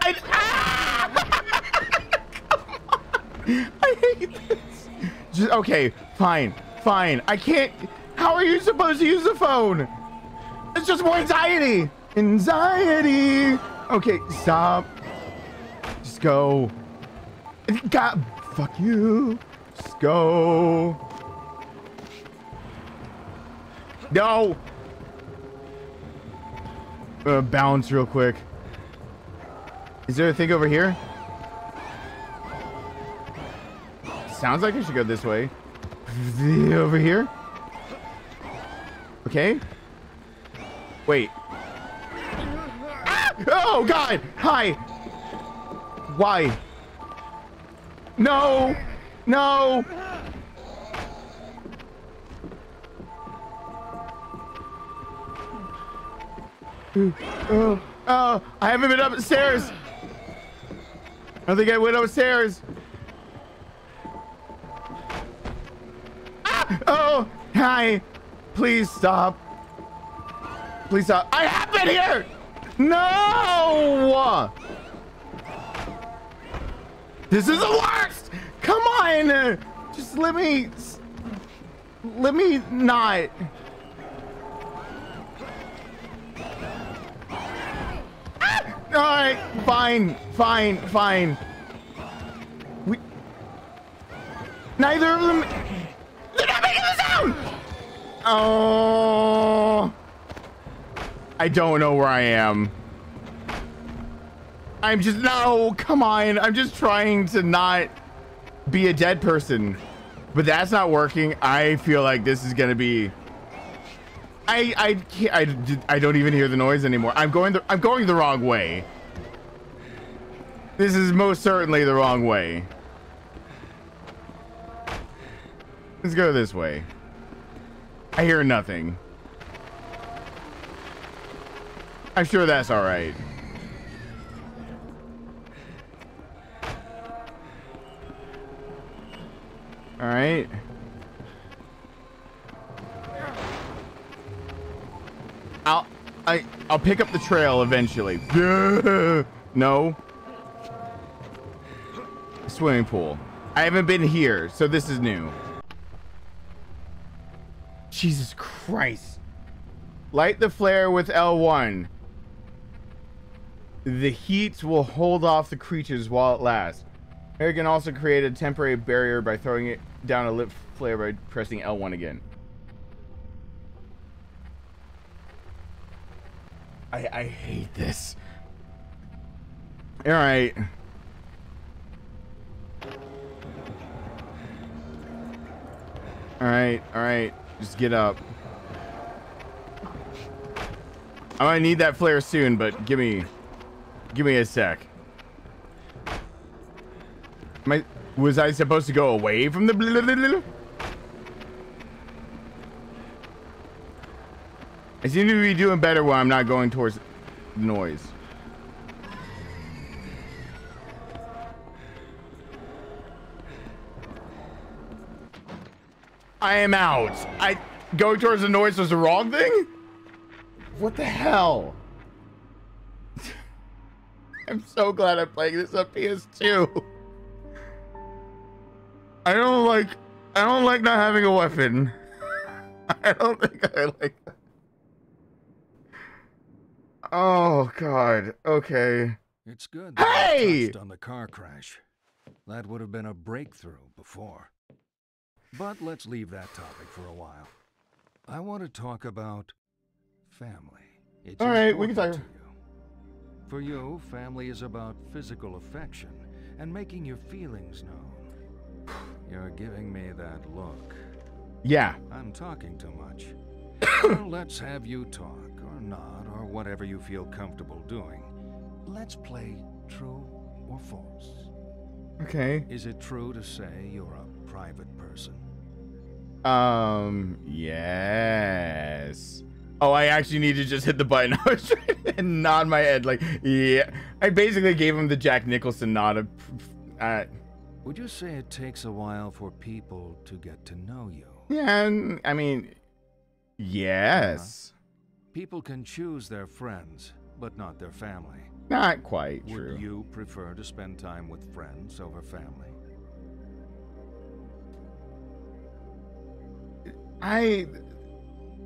Speaker 1: I, ah! Come on. I hate this. Just, okay, fine, fine. I can't, are you supposed to use the phone? It's just more anxiety. Anxiety. Okay, stop. Just go. God, fuck you. Just go. No. Uh, bounce real quick. Is there a thing over here? Sounds like I should go this way. (laughs) Over here? Okay. Wait. Ah! Oh, God! Hi! Why? No! No! Oh, oh, I haven't been upstairs. I don't think I went upstairs. Ah! Oh, hi. Please stop. Please stop. I have been here. No. This is the worst. Come on. Just let me. Let me not. Ah! All right, fine, fine, fine. We. Neither of them. They're not making the sound. Oh. I don't know where I am. I'm just no. Come on. I'm just trying to not be a dead person, but that's not working. I feel like this is gonna be. I I can't, I I don't even hear the noise anymore. I'm going the I'm going the wrong way. This is most certainly the wrong way. Let's go this way. I hear nothing. I'm sure that's all right. All right. I'll I I'll pick up the trail eventually. (laughs) no. Swimming pool. I haven't been here, so this is new. Jesus Christ. Light the flare with L1. The heat will hold off the creatures while it lasts. Harry can also create a temporary barrier by throwing it down a lit flare by pressing L1 again. I, I hate this. All right. All right, all right. Just get up. I might need that flare soon, but give me, give me a sec. I, was I supposed to go away from the? Blah, blah, blah? I seem to be doing better when I'm not going towards noise. I am out. I going towards the noise was the wrong thing? What the hell? (laughs) I'm so glad I'm playing this on PS2. I don't like I don't like not having a weapon. (laughs) I don't think I like that. Oh god. Okay.
Speaker 2: It's good that you
Speaker 1: Hey!
Speaker 2: touched on the car crash. That would have been a breakthrough before. But let's leave that topic for a while. I want to talk about family. It's
Speaker 1: All right, we can talk-
Speaker 2: to you. For you, family is about physical affection and making your feelings known. You're giving me that look.
Speaker 1: Yeah.
Speaker 2: I'm talking too much. (coughs) well, let's have you talk, or not, or whatever you feel comfortable doing. Let's play true or false.
Speaker 1: Okay.
Speaker 2: Is it true to say you're a private person?
Speaker 1: Um, yes. Oh, I actually need to just hit the button. (laughs) I was trying to nod my head like, yeah. I basically gave him the Jack Nicholson nod. Of, uh,
Speaker 2: Would you say it takes a while for people to get to know you?
Speaker 1: yeah, I mean, yes.
Speaker 2: People can choose their friends, but not their family.
Speaker 1: Not quite
Speaker 2: Would
Speaker 1: true.
Speaker 2: you prefer to spend time with friends over family?
Speaker 1: I,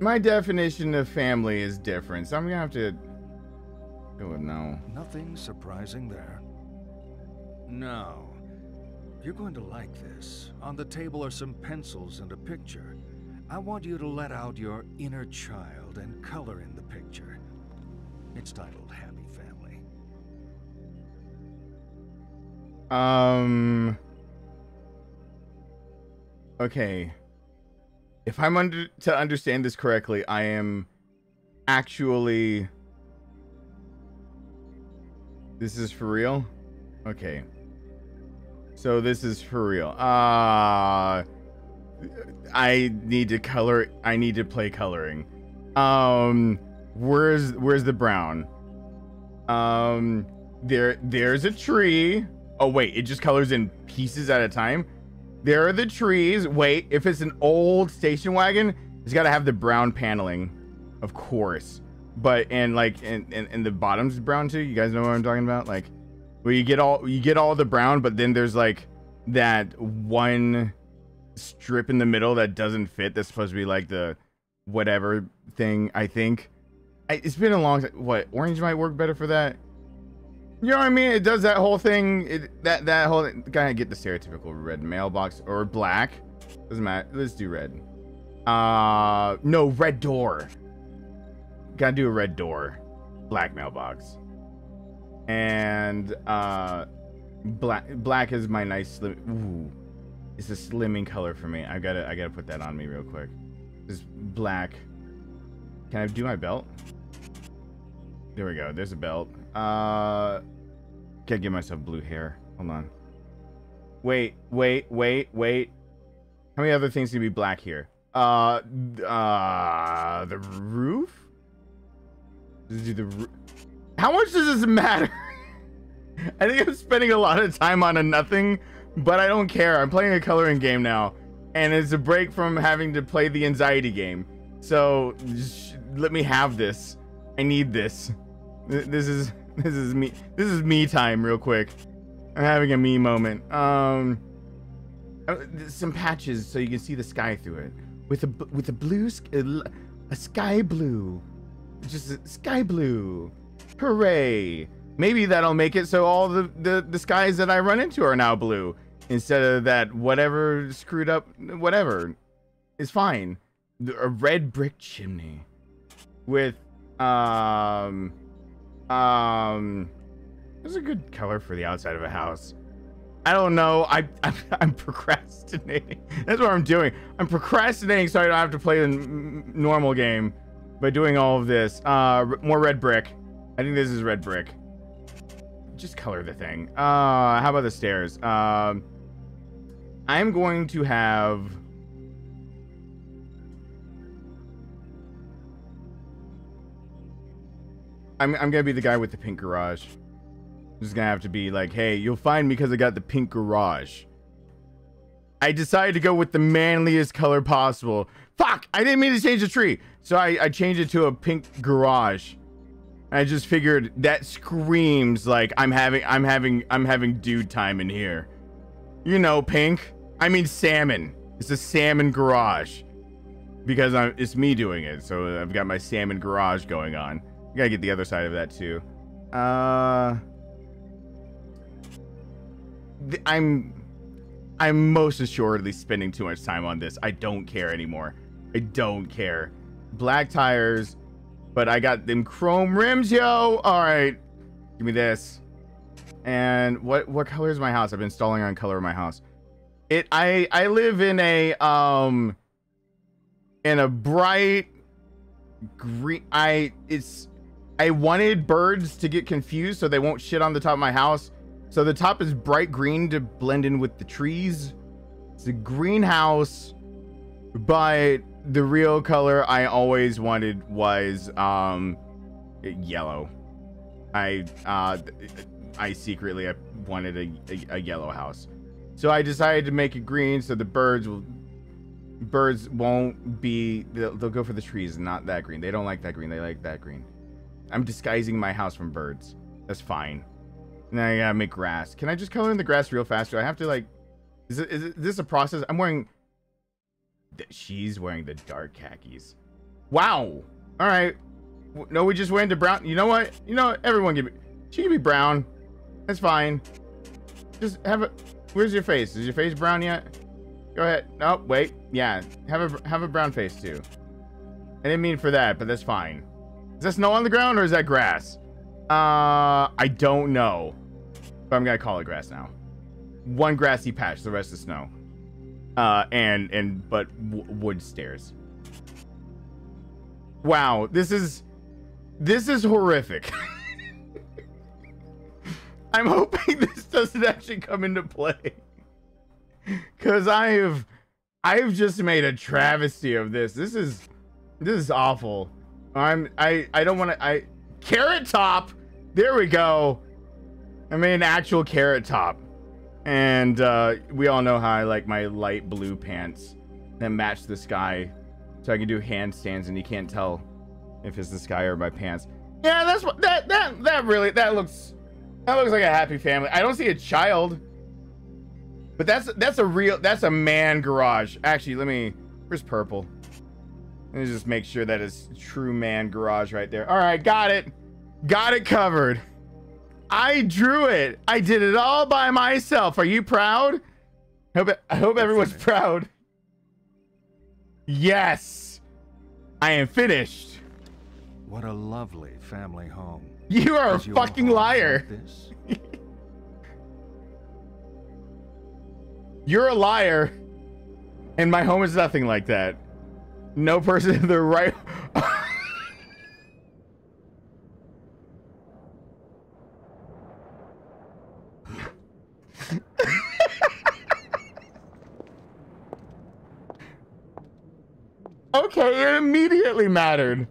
Speaker 1: my definition of family is different, so I'm gonna have to go with no.
Speaker 2: Nothing surprising there. No. You're going to like this. On the table are some pencils and a picture. I want you to let out your inner child and color in the picture. It's titled Happy Family.
Speaker 1: Um. Okay. If I'm under to understand this correctly, I am actually. This is for real? Okay. So this is for real. Uh I need to color I need to play coloring. Um where's where's the brown? Um there there's a tree. Oh wait, it just colors in pieces at a time. There are the trees. Wait, if it's an old station wagon, it's got to have the brown paneling, of course. But and like and, and the bottom's brown too. You guys know what I'm talking about? Like where you get all you get all the brown, but then there's like that one strip in the middle that doesn't fit. That's supposed to be like the whatever thing. I think. I, it's been a long time. What orange might work better for that? You know what I mean? It does that whole thing. It, that that whole kind of get the stereotypical red mailbox or black. Doesn't matter. Let's do red. Uh, no red door. Gotta do a red door, black mailbox, and uh, black black is my nice slim. Ooh, it's a slimming color for me. I gotta I gotta put that on me real quick. Just black. Can I do my belt? There we go. There's a belt. Uh, can't give myself blue hair. Hold on. Wait, wait, wait, wait. How many other things can be black here? Uh, uh, the roof? The How much does this matter? (laughs) I think I'm spending a lot of time on a nothing, but I don't care. I'm playing a coloring game now, and it's a break from having to play the anxiety game. So let me have this. I need this. This is (laughs) this is me. This is me time, real quick. I'm having a me moment. Um, uh, some patches so you can see the sky through it with a with a blue a sky blue, just sky blue. Hooray! Maybe that'll make it so all the, the the skies that I run into are now blue instead of that whatever screwed up whatever is fine. A red brick chimney with um um that's a good color for the outside of a house. I don't know. I (laughs) I'm, I'm procrastinating. That's what I'm doing. I'm procrastinating so I don't have to play the normal game by doing all of this. Uh, more red brick. I think this is red brick. Just color the thing. Uh, how about the stairs? Um, I'm going to have. I'm I'm gonna be the guy with the pink garage. Just gonna have to be like, hey, you'll find me because I got the pink garage. I decided to go with the manliest color possible. Fuck! I didn't mean to change the tree, so I, I changed it to a pink garage. I just figured that screams like I'm having I'm having I'm having dude time in here. You know, pink. I mean salmon. It's a salmon garage because I'm, it's me doing it. So I've got my salmon garage going on. I gotta get the other side of that too. Uh, I'm I'm most assuredly spending too much time on this. I don't care anymore. I don't care. Black tires, but I got them chrome rims, yo. All right, give me this. And what what color is my house? I've been stalling on color of my house. It I I live in a um in a bright green. I it's I wanted birds to get confused so they won't shit on the top of my house. So the top is bright green to blend in with the trees. It's a greenhouse, but the real color I always wanted was um yellow. I uh I secretly I wanted a, a, a yellow house. So I decided to make it green so the birds will birds won't be they'll, they'll go for the trees not that green. They don't like that green. They like that green. I'm disguising my house from birds. That's fine. Now I gotta make grass. Can I just color in the grass real fast? Do I have to like? Is it is it, this a process? I'm wearing. She's wearing the dark khakis. Wow. All right. No, we just went to brown. You know what? You know everyone can me. She can be brown. That's fine. Just have a. Where's your face? Is your face brown yet? Go ahead. No, wait. Yeah, have a have a brown face too. I didn't mean for that, but that's fine. Is that snow on the ground or is that grass? Uh, I don't know. But I'm gonna call it grass now. One grassy patch, the rest is snow. Uh, and and but wood stairs. Wow, this is this is horrific. (laughs) I'm hoping (laughs) this doesn't actually come into play. (laughs) Cause I have I've just made a travesty of this. This is this is awful. I'm I I don't want to I carrot top. There we go. I made an actual carrot top. And uh we all know how I like my light blue pants that match the sky. So I can do handstands and you can't tell if it's the sky or my pants. Yeah, that's what that that that really that looks that looks like a happy family. I don't see a child. But that's that's a real that's a man garage. Actually, let me where's purple? Let me just make sure that is true man garage right there. All right, got it. Got it covered. I drew it. I did it all by myself. Are you proud? Hope I hope everyone's proud. Yes. I am finished.
Speaker 2: What a lovely family home.
Speaker 1: You are a
Speaker 2: Is your
Speaker 1: fucking liar.
Speaker 2: like? (laughs)
Speaker 1: You're a liar. And my home is nothing like that. No person in the right. okay, it immediately mattered.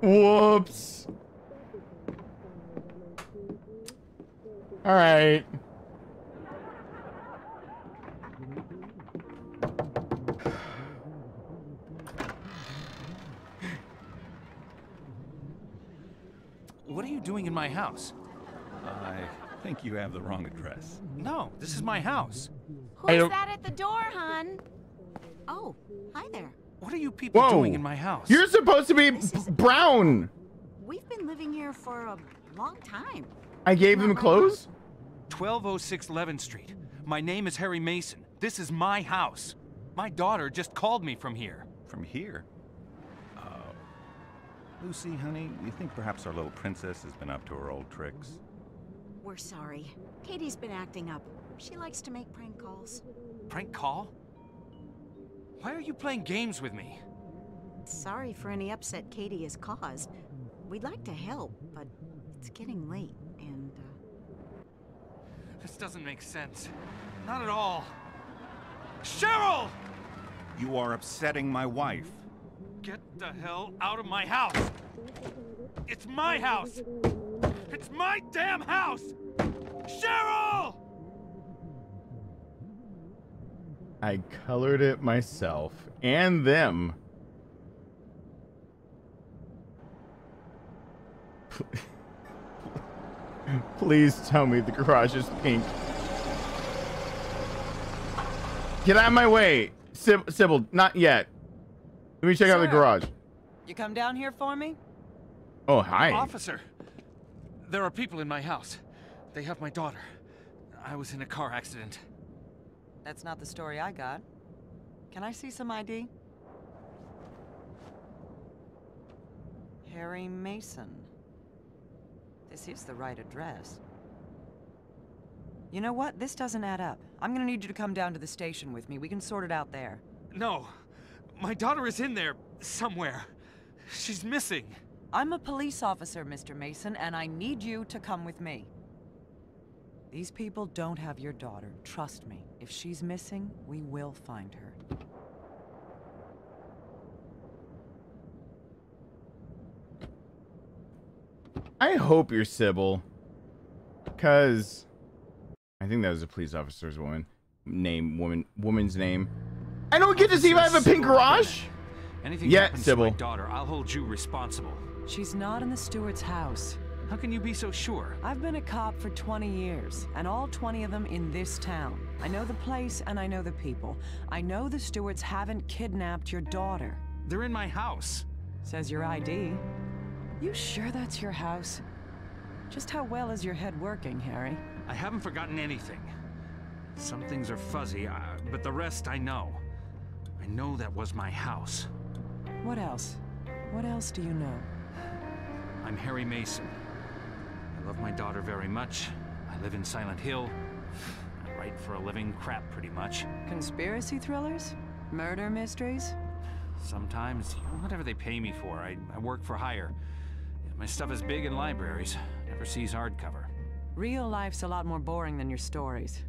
Speaker 1: Whoops. All right.
Speaker 7: Doing in my house?
Speaker 10: I think you have the wrong address.
Speaker 7: No, this is my house.
Speaker 11: Who's
Speaker 1: uh,
Speaker 11: that at the door, hon? Oh, hi there.
Speaker 7: What are you people
Speaker 1: Whoa.
Speaker 7: doing in my house?
Speaker 1: You're supposed to be brown.
Speaker 11: We've been living here for a long time.
Speaker 1: I gave him clothes?
Speaker 7: 1206 Levin Street. My name is Harry Mason. This is my house. My daughter just called me from here.
Speaker 10: From here? Lucy, honey, you think perhaps our little princess has been up to her old tricks?
Speaker 11: We're sorry. Katie's been acting up. She likes to make prank calls.
Speaker 7: Prank call? Why are you playing games with me?
Speaker 11: Sorry for any upset Katie has caused. We'd like to help, but it's getting late, and uh,
Speaker 7: This doesn't make sense. Not at all. Cheryl!
Speaker 10: You are upsetting my wife.
Speaker 7: Get the hell out of my house! It's my house! It's my damn house! Cheryl!
Speaker 1: I colored it myself and them. (laughs) Please tell me the garage is pink. Get out of my way, Syb- Cybil. Not yet. Let me check out the garage.
Speaker 12: You come down here for me?
Speaker 1: Oh, hi.
Speaker 7: Officer! There are people in my house. They have my daughter. I was in a car accident.
Speaker 12: That's not the story I got. Can I see some ID? Harry Mason. This is the right address. You know what? This doesn't add up. I'm gonna need you to come down to the station with me. We can sort it out there.
Speaker 7: No. My daughter is in there somewhere. She's missing.
Speaker 12: I'm a police officer, Mr. Mason, and I need you to come with me. These people don't have your daughter. Trust me. If she's missing, we will find her.
Speaker 1: I hope you're Cybil. Cause I think that was a police officer's woman name, woman, woman's name. I don't get to see if I have a pink garage.
Speaker 7: Anything
Speaker 1: Yeah,
Speaker 7: happens to my
Speaker 1: Cybil.
Speaker 7: daughter, I'll hold you responsible.
Speaker 12: She's not in the steward's house.
Speaker 7: How can you be so sure?
Speaker 12: I've been a cop for 20 years, and all 20 of them in this town. I know the place and I know the people. I know the stewards haven't kidnapped your daughter.
Speaker 7: They're in my house.
Speaker 12: Says your ID. You sure that's your house? Just how well is your head working, Harry?
Speaker 7: I haven't forgotten anything. Some things are fuzzy, uh, but the rest I know. I know that was my house.
Speaker 12: What else? What else do you know?
Speaker 7: I'm Harry Mason. I love my daughter very much. I live in Silent Hill. I write for a living crap pretty much.
Speaker 12: Conspiracy thrillers? Murder mysteries?
Speaker 7: Sometimes, whatever they pay me for, I, I work for hire. My stuff is big in libraries. Never sees hardcover.
Speaker 12: Real life's a lot more boring than your stories.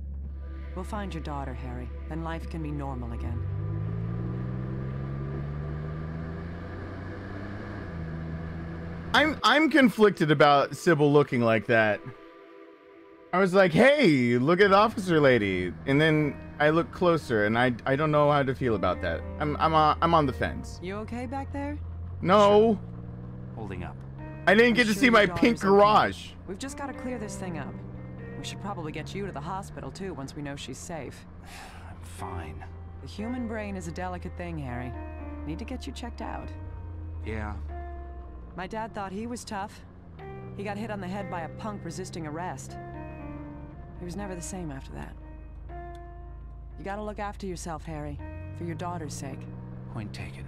Speaker 12: We'll find your daughter, Harry. Then life can be normal again.
Speaker 1: I'm I'm conflicted about Cybil looking like that. I was like, hey, look at officer lady, and then I look closer, and I I don't know how to feel about that. I'm I'm on, I'm on the fence.
Speaker 12: You okay back there?
Speaker 1: No,
Speaker 7: Holding up.
Speaker 1: I didn't get
Speaker 12: I'm
Speaker 1: to
Speaker 12: sure
Speaker 1: see my
Speaker 12: daughter's
Speaker 1: pink
Speaker 12: okay.
Speaker 1: garage.
Speaker 12: We've just got to clear this thing up. We should probably get you to the hospital too once we know she's safe. (sighs)
Speaker 7: I'm fine.
Speaker 12: The human brain is a delicate thing, Harry. Need to get you checked out.
Speaker 7: Yeah,
Speaker 12: My dad thought he was tough. He got hit on the head by a punk resisting arrest. He was never the same after that. You gotta look after yourself, Harry, for your daughter's sake.
Speaker 7: point taken.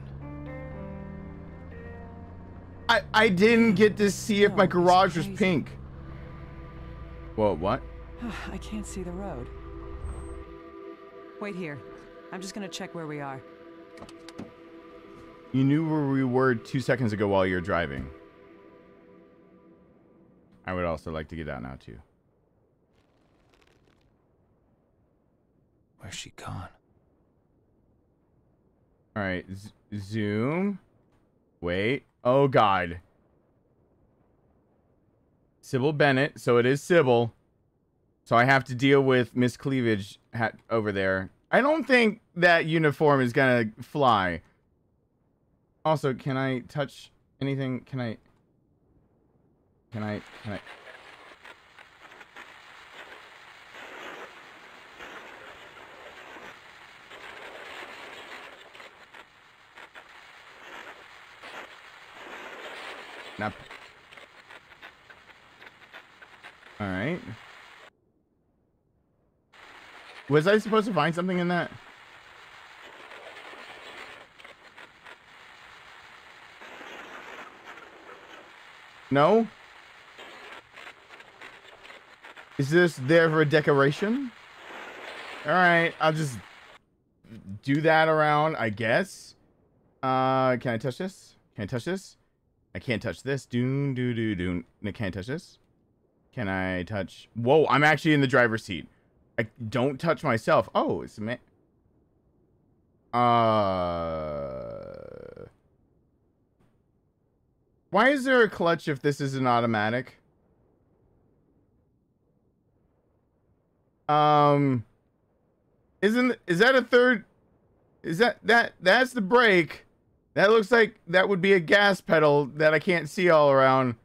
Speaker 1: I I didn't get to see if my
Speaker 12: No, it's
Speaker 1: garage was pink. Whoa, what? (sighs)
Speaker 12: I can't see the road. Wait here. I'm just gonna check where we are.
Speaker 1: You knew where we were two seconds ago while you're driving. I would also like to get out now too.
Speaker 7: Where's she gone?
Speaker 1: All right, zoom. Wait. Oh God. Cybil Bennett. So it is Cybil. So I have to deal with Miss Cleavage hat over there. I don't think that uniform is gonna fly. Also, can I touch anything? Can I? Can I? Can I? Not. All right. Was I supposed to find something in that? No? Is this there for a decoration? Alright, I'll just do that around, I guess. Uh, can I touch this? Can I touch this? I can't touch this. Doon, doo, doo, doon. I can't touch this. Can I touch? Whoa, I'm actually in the driver's seat. I don't touch myself. Oh, it's a man. Uh. Why is there a clutch if this is an automatic? Um. Isn't is that a third? Is that that that's the brake? That looks like that would be a gas pedal that I can't see all around.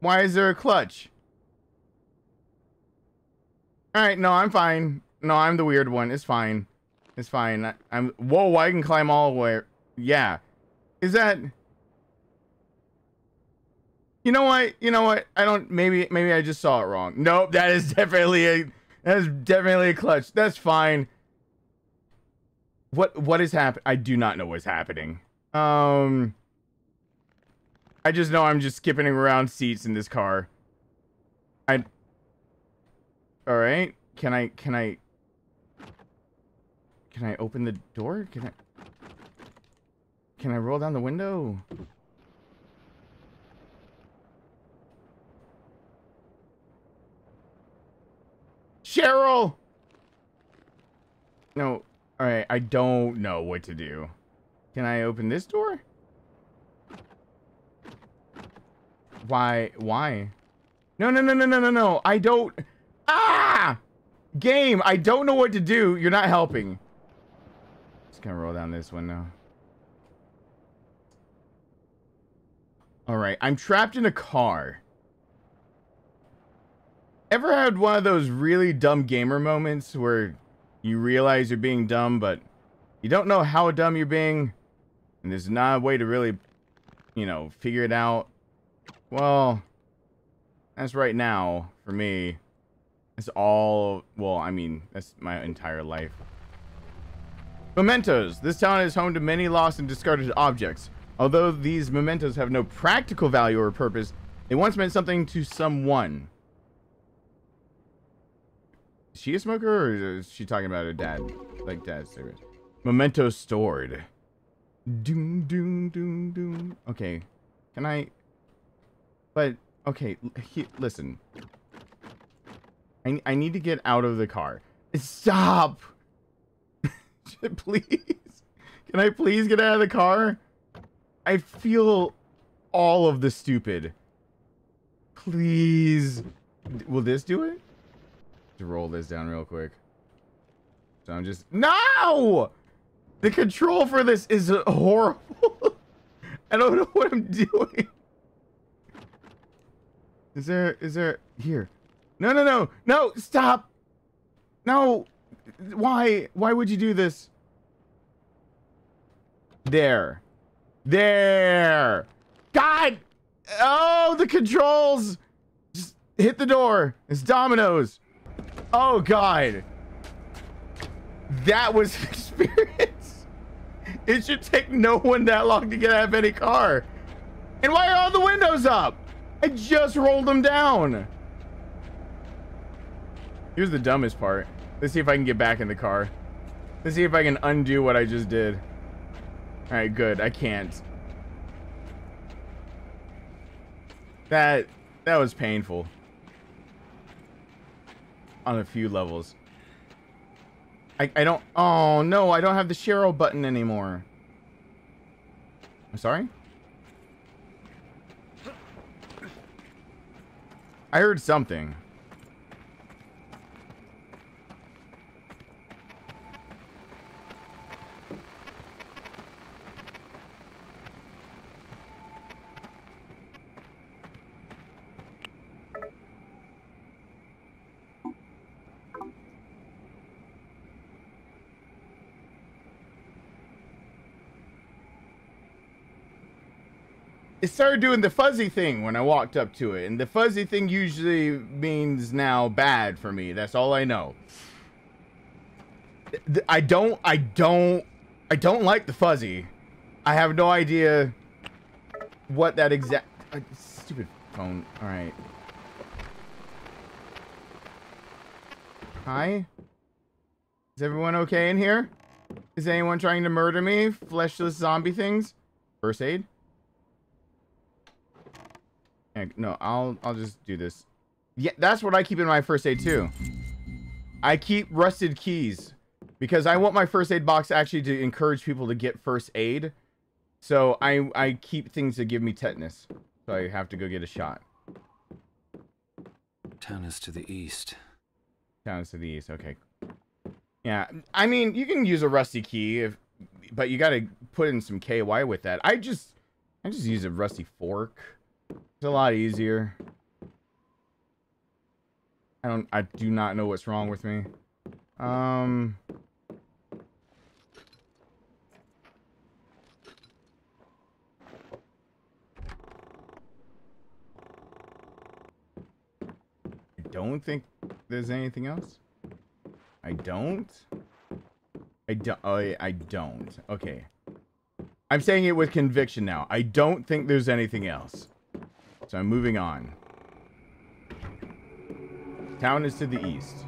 Speaker 1: Why is there a clutch? All right, no, I'm fine. No, I'm the weird one. It's fine. It's fine. I, am Whoa, I can climb all the way. Yeah. Is that? You know what? You know what? I don't. Maybe. Maybe I just saw it wrong. Nope. That is (laughs) definitely a. That is definitely a clutch. That's fine. What what is happening? I do not know what's happening. Um I just know I'm just skipping around seats in this car. I All right. Can I can I Can I open the door? Can I Can I roll down the window? Cheryl. No, all right, I don't know what to do. Can I open this door? Why? Why? No, no, no, no, no, no, no. I don't. Ah! Game, I don't know what to do. You're not helping. Just gonna roll down this window. All right, I'm trapped in a car. Ever had one of those really dumb gamer moments where you realize you're being dumb, but you don't know how dumb you're being, and there's not a way to really, you know, figure it out. Well, that's right now for me. It's all, well, I mean, that's my entire life. Mementos. This town is home to many lost and discarded objects. Although these mementos have no practical value or purpose, they once meant something to someone. Is she a smoker or is she talking about her dad? Like dad's cigarettes. Memento stored. Doom, doom, doom, doom. Okay. Can I... But, okay, he, listen. I, I need to get out of the car. Stop! (laughs) please? Can I please get out of the car? I feel all of the stupid. Please. Will this do it? To roll this down real quick. So I'm just no. The control for this is horrible. (laughs) I don't know what I'm doing. Is there? Is there? Here. No, no, no, no! Stop! No! Why? Why would you do this? There. There! God! Oh, the controls! Just hit the door. It's dominoes. Oh, God. That was (laughs) experience. It should take no one that long to get out of any car. And why are all the windows up? I just rolled them down. Here's the dumbest part. Let's see if I can get back in the car. Let's see if I can undo what I just did. Alright, good. I can't. That that was painful. On a few levels. I, I don't... Oh, no, I don't have the Cheryl button anymore. I'm sorry? I heard something. It started doing the fuzzy thing when I walked up to it, and the fuzzy thing usually means now bad for me. That's all I know. I don't, I don't, I don't like the fuzzy. I have no idea what that exact. Uh, stupid phone. All right. Hi. Is everyone okay in here? Is anyone trying to murder me? Fleshless zombie things? First aid? No, I'll I'll just do this. Yeah, that's what I keep in my first aid too. I keep rusted keys because I want my first aid box actually to encourage people to get first aid. So I I keep things that give me tetanus. So I have to go get a shot.
Speaker 2: Town is to the east.
Speaker 1: Town is to the east. Okay. Yeah, I mean you can use a rusty key if, but you got to put in some KY with that. I just I just use a rusty fork. It's a lot easier. I don't I do not know what's wrong with me. Um I don't think there's anything else. I don't. I don't. Oh, I don't. Okay. I'm saying it with conviction now. I don't think there's anything else. So I'm moving on. Town is to the east.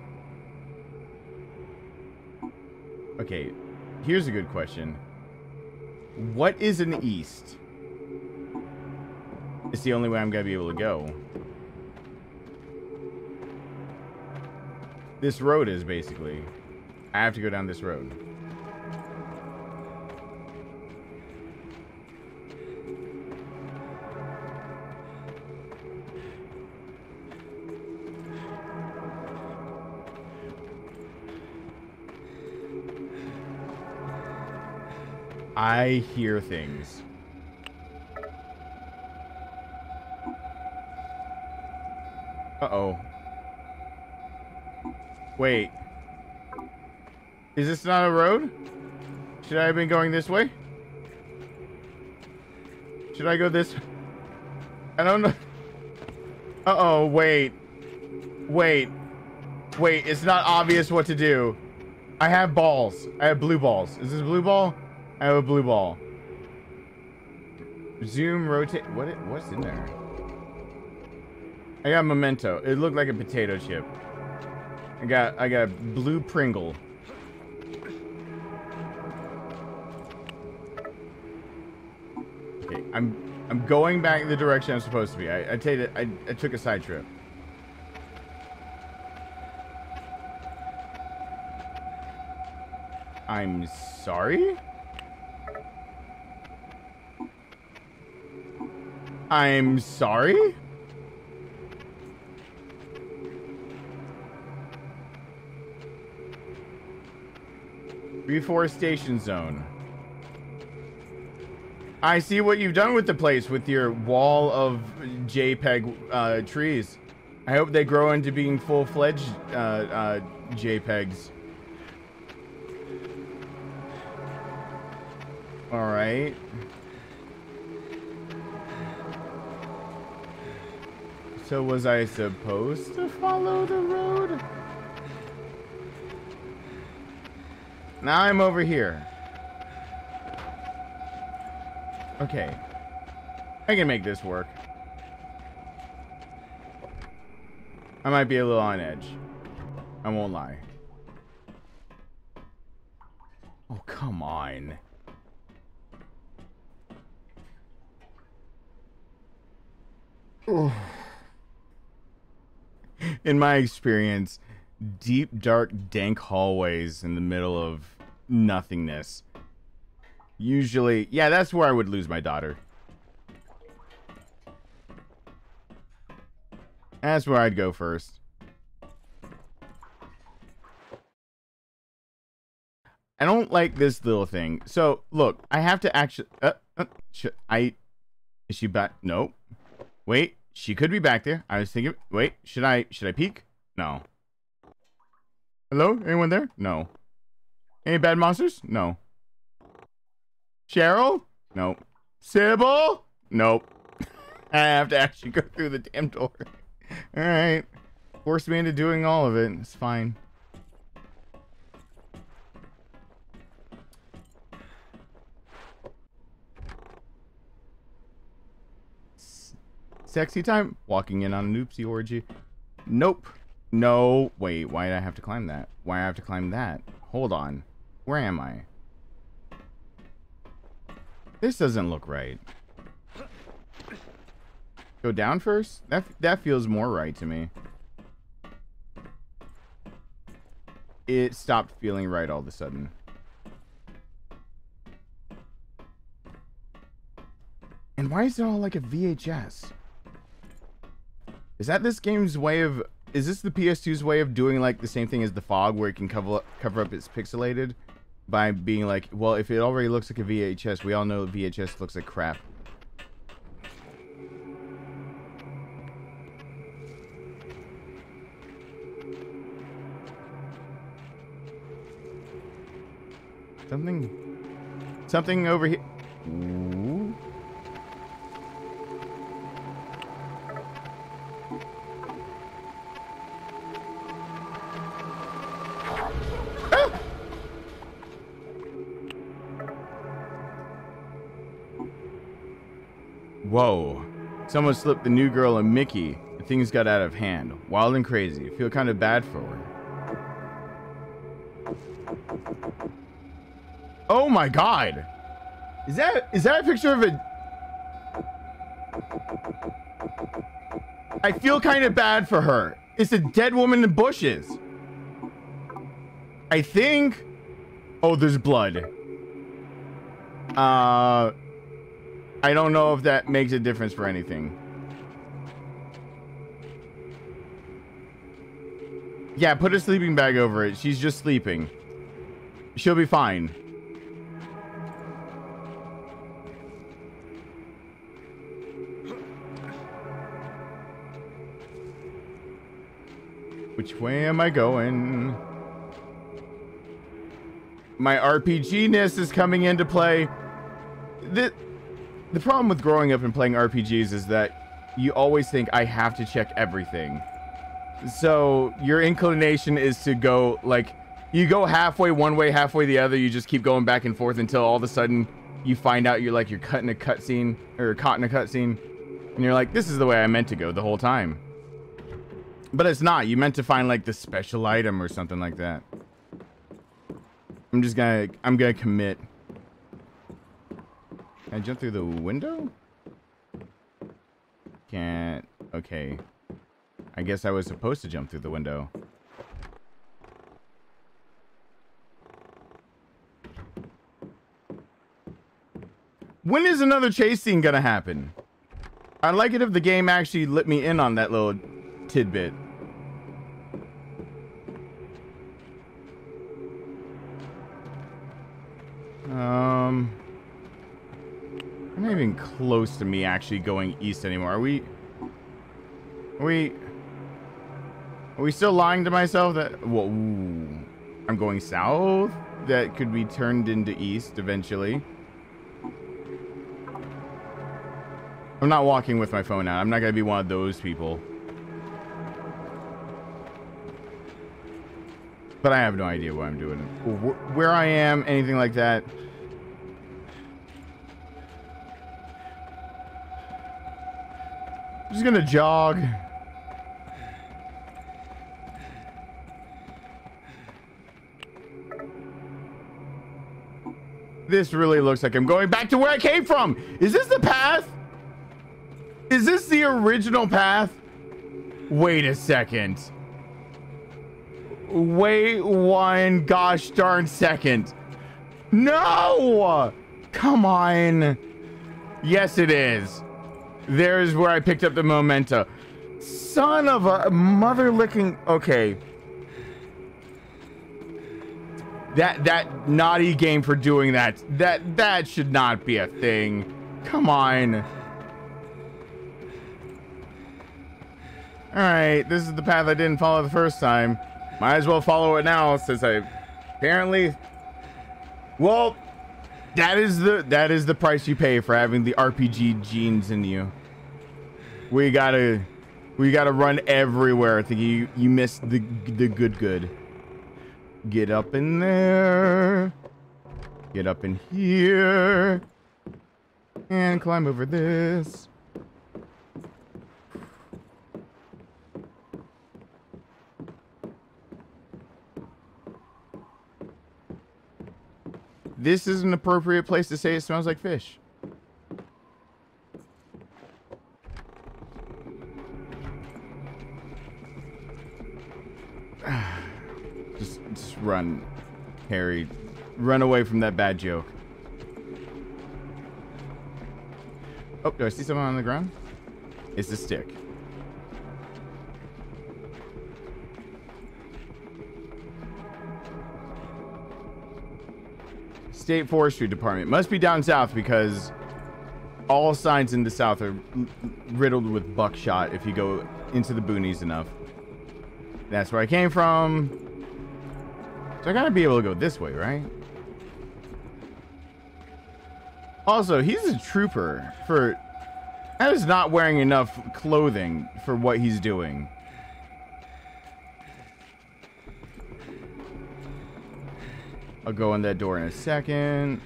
Speaker 1: Okay, here's a good question. What is an east? It's the only way I'm gonna be able to go. This road is basically. I have to go down this road. I hear things. Uh-oh. Wait. Is this not a road? Should I have been going this way? Should I go this? I don't know. Uh-oh, wait. Wait. Wait, it's not obvious what to do. I have balls. I have blue balls. Is this blue ball? I have a blue ball. Zoom, rotate. What? It, what's in there? I got memento. It looked like a potato chip. I got I got a blue Pringle. Okay, I'm I'm going back the direction I'm supposed to be. I I take it. I I took a side trip. I'm sorry. I'm sorry? Reforestation zone. I see what you've done with the place with your wall of JPEG uh, trees. I hope they grow into being full-fledged uh, uh, JPEGs. All right. So was I supposed to follow the road? Now I'm over here. Okay. I can make this work. I might be a little on edge. I won't lie. Oh, come on. Oh. In my experience, deep, dark, dank hallways in the middle of nothingness. Usually, yeah, that's where I would lose my daughter. That's where I'd go first. I don't like this little thing. So, look, I have to actually... Uh, uh, should I... Is she back? No. Wait, she could be back there. I was thinking... Wait, should I... Should I peek? No. Hello? Anyone there? No. Any bad monsters? No. Cheryl? Nope. Cybil? Nope. (laughs) I have to actually go through the damn door. (laughs) Alright. Forced me into doing all of it. It's fine. Sexy time? Walking in on an oopsie orgy. Nope. No. Wait, why did I have to climb that? Why I have to climb that? Hold on. Where am I? This doesn't look right. Go down first? That that feels more right to me. It stopped feeling right all of a sudden. And why is it all like a VHS? Is that this game's way of is this the PS2's way of doing like the same thing as the fog where it can cover up, cover up its pixelated by being like, well, if it already looks like a VHS, we all know VHS looks like crap. Something something over here. Whoa. Someone slipped the new girl a Mickey. Things got out of hand. Wild and crazy. I Feel kind of bad for her. Oh my god. Is that is that a picture of a I feel kind of bad for her. It's a dead woman in bushes. I think Oh, there's blood. Uh I don't know if that makes a difference for anything. Yeah, put a sleeping bag over it. She's just sleeping. She'll be fine. Which way am I going? My RPG-ness is coming into play. The, the problem with growing up and playing RPGs is that you always think I have to check everything. So your inclination is to go like you go halfway one way, halfway the other. You just keep going back and forth until all of a sudden you find out you're like you're cutting a cutscene or caught in a cutscene, and you're like, this is the way I meant to go the whole time. But it's not. You meant to find like the special item or something like that. I'm just gonna I'm gonna commit. Can I jump through the window? Can't. Okay. I guess I was supposed to jump through the window. When is another chase scene gonna happen? I'd like it if the game actually let me in on that little tidbit. Um, I'm not even close to me actually going east anymore. Are we? Are we? Are we still lying to myself that? Whoa, ooh, I'm going south. That could be turned into east eventually. I'm not walking with my phone out. I'm not gonna be one of those people. But I have no idea what I'm doing. Wh- Where I am, anything like that. Just gonna jog. This really looks like I'm going back to where I came from. Is this the path? Is this the original path? Wait a second. Wait one gosh darn second. No! Come on. Yes, it is. There's where I picked up the memento. Son of a mother licking. Okay. That that naughty game for doing that. That that should not be a thing. Come on. All right, this is the path I didn't follow the first time. Might as well follow it now since I apparently well that is the that is the price you pay for having the RPG genes in you. We gotta we gotta run everywhere. I think you you missed the the good good. Get up in there. Get up in here. And climb over this. This is an appropriate place to say it smells like fish. (sighs) just, just run, Harry. Run away from that bad joke. Oh, do I see someone on the ground? It's the stick. State Forestry Department. Must be down south because all signs in the south are riddled with buckshot if you go into the boonies enough. That's where I came from. So I gotta be able to go this way, right? Also, he's a trooper for... That is not wearing enough clothing for what he's doing. I'll go in that door in a second.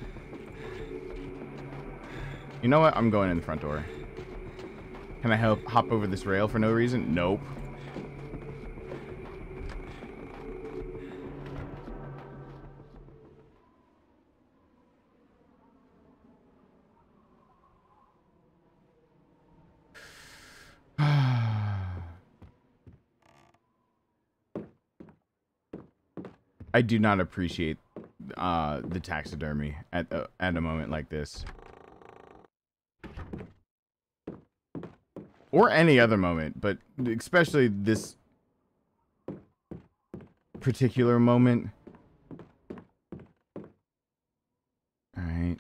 Speaker 1: You know what? I'm going in the front door. Can I help hop over this rail for no reason? Nope. I do not appreciate uh, the taxidermy at uh, at a moment like this, or any other moment, but especially this particular moment. All right.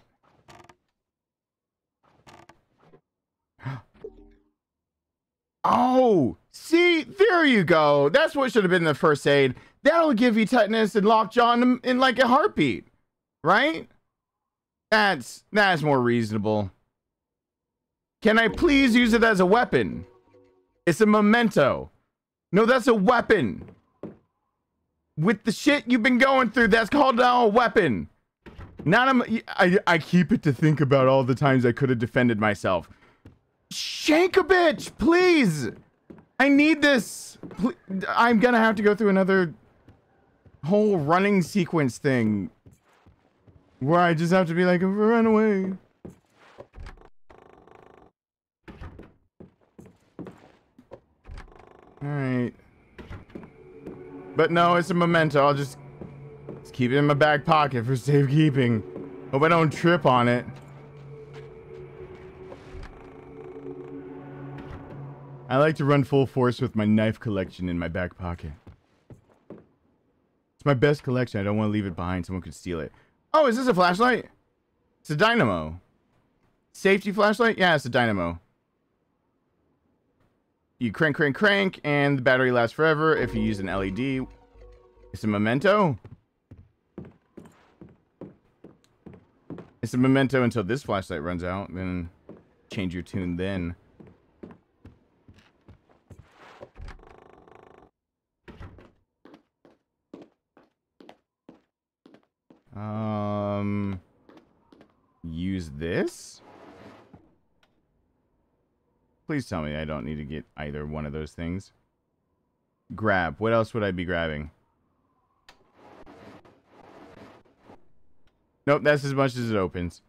Speaker 1: Oh, see, there you go. That's what should have been the first aid. That'll give you tetanus and lockjaw in, in like a heartbeat, right? That's that's more reasonable. Can I please use it as a weapon? It's a memento. No, that's a weapon. With the shit you've been going through, that's called now a weapon. Not a. I, I keep it to think about all the times I could have defended myself. Shank a bitch, please. I need this. I'm gonna have to go through another whole running sequence thing where I just have to be like, run away. Alright. But no, it's a memento. I'll just, just keep it in my back pocket for safekeeping. Hope I don't trip on it. I like to run full force with my knife collection in my back pocket. It's my best collection. I don't want to leave it behind. Someone could steal it. Oh, is this a flashlight? It's a dynamo. Safety flashlight? Yeah, it's a dynamo. You crank, crank, crank, and the battery lasts forever if you use an LED. It's a memento. It's a memento until this flashlight runs out. Then change your tune then. Um, use this? Please tell me I don't need to get either one of those things. Grab. What else would I be grabbing? Nope, that's as much as it opens.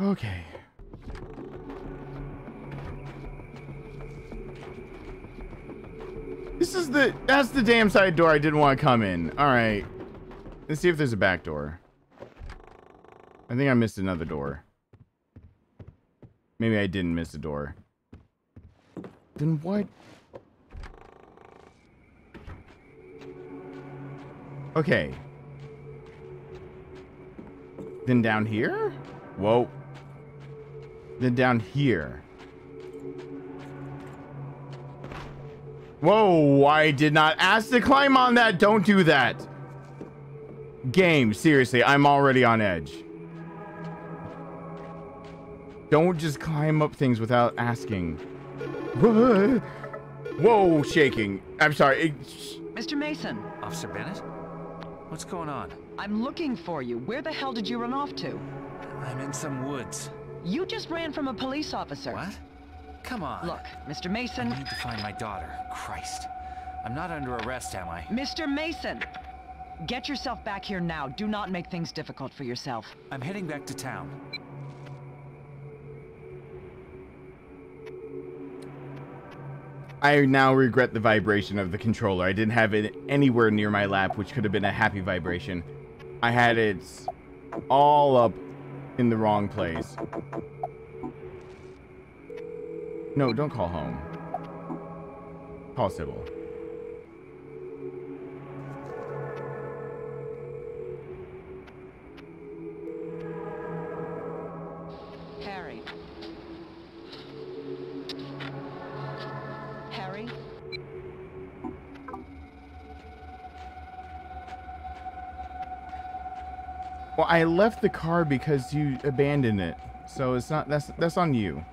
Speaker 1: Okay. This is the that's the damn side door I didn't want to come in. All right. Let's see if there's a back door. I think I missed another door. Maybe I didn't miss a door. Then what? Okay. Then down here? Whoa. Then down here. Whoa, I did not ask to climb on that. Don't do that. Game, seriously, I'm already on edge. Don't just climb up things without asking. Whoa, Whoa shaking. I'm sorry.
Speaker 12: Mr. Mason,
Speaker 7: Officer Bennett? What's going on?
Speaker 12: I'm looking for you. Where the hell did you run off to?
Speaker 7: I'm in some woods.
Speaker 12: You just ran from a police officer.
Speaker 7: What? Come on.
Speaker 12: Look, Mr. Mason.
Speaker 7: I need to find my daughter. Christ. I'm not under arrest, am I?
Speaker 12: Mr. Mason! Get yourself back here now. Do not make things difficult for yourself.
Speaker 7: I'm heading back to town.
Speaker 1: I now regret the vibration of the controller. I didn't have it anywhere near my lap, which could have been a happy vibration. I had it all up in the wrong place. No, don't call home. Call
Speaker 12: Cybil.
Speaker 1: Well, I left the car because you abandoned it. So it's not that's that's on you.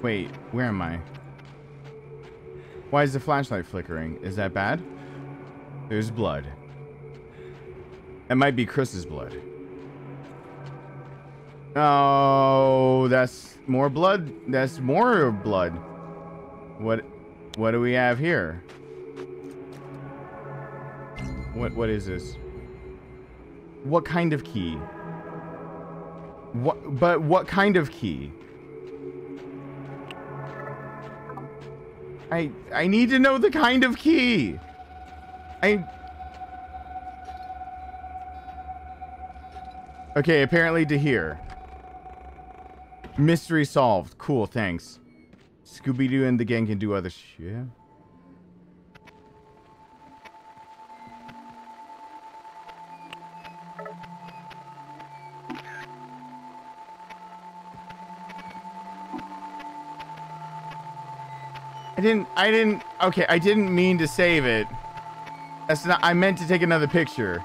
Speaker 1: Wait, where am I? Why is the flashlight flickering? Is that bad? There's blood. It might be Chris's blood. Oh, that's more blood. That's more blood. What what do we have here? What what is this? What kind of key? What but what kind of key? I I need to know the kind of key. I Okay, apparently to here. Mystery solved. Cool, thanks. Scooby-Doo and the gang can do other shit. I didn't, I didn't, okay, I didn't mean to save it. That's not, I meant to take another picture.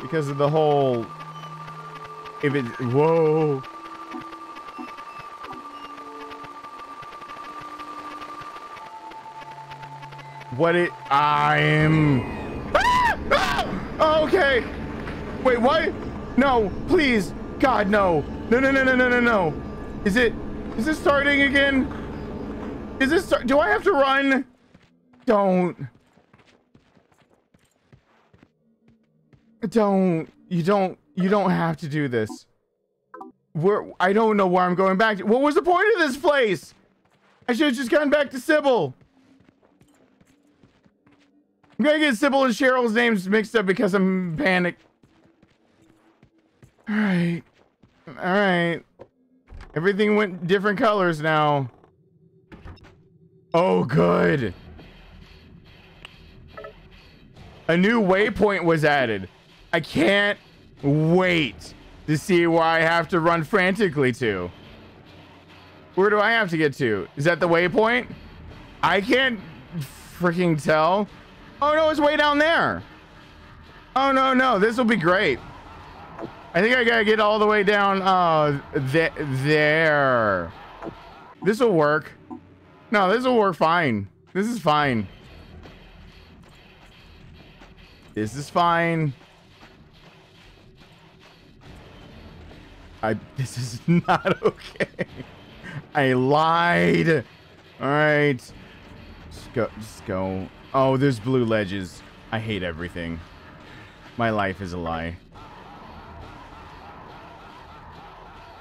Speaker 1: Because of the whole, if it, whoa. What it, I am, Ah! Ah! okay. Wait, what? No, please, God, no. No, no, no, no, no, no, no. Is it, is it starting again? Is this, start, do I have to run? Don't. Don't, you don't, you don't have to do this. Where, I don't know where I'm going back to. What was the point of this place? I should have just gone back to Cybil. I'm gonna get Cybil and Cheryl's names mixed up because I'm panicked. Alright. Alright. Everything went different colors now. Oh, good. A new waypoint was added. I can't wait to see where I have to run frantically to. Where do I have to get to? Is that the waypoint? I can't freaking tell. Oh no, it's way down there. Oh no, no, this will be great. I think I gotta get all the way down uh th there. This will work. No, this will work fine. This is fine. This is fine. I this is (laughs) not okay. I lied. All right. Just go just go. Oh, there's blue ledges. I hate everything. My life is a lie.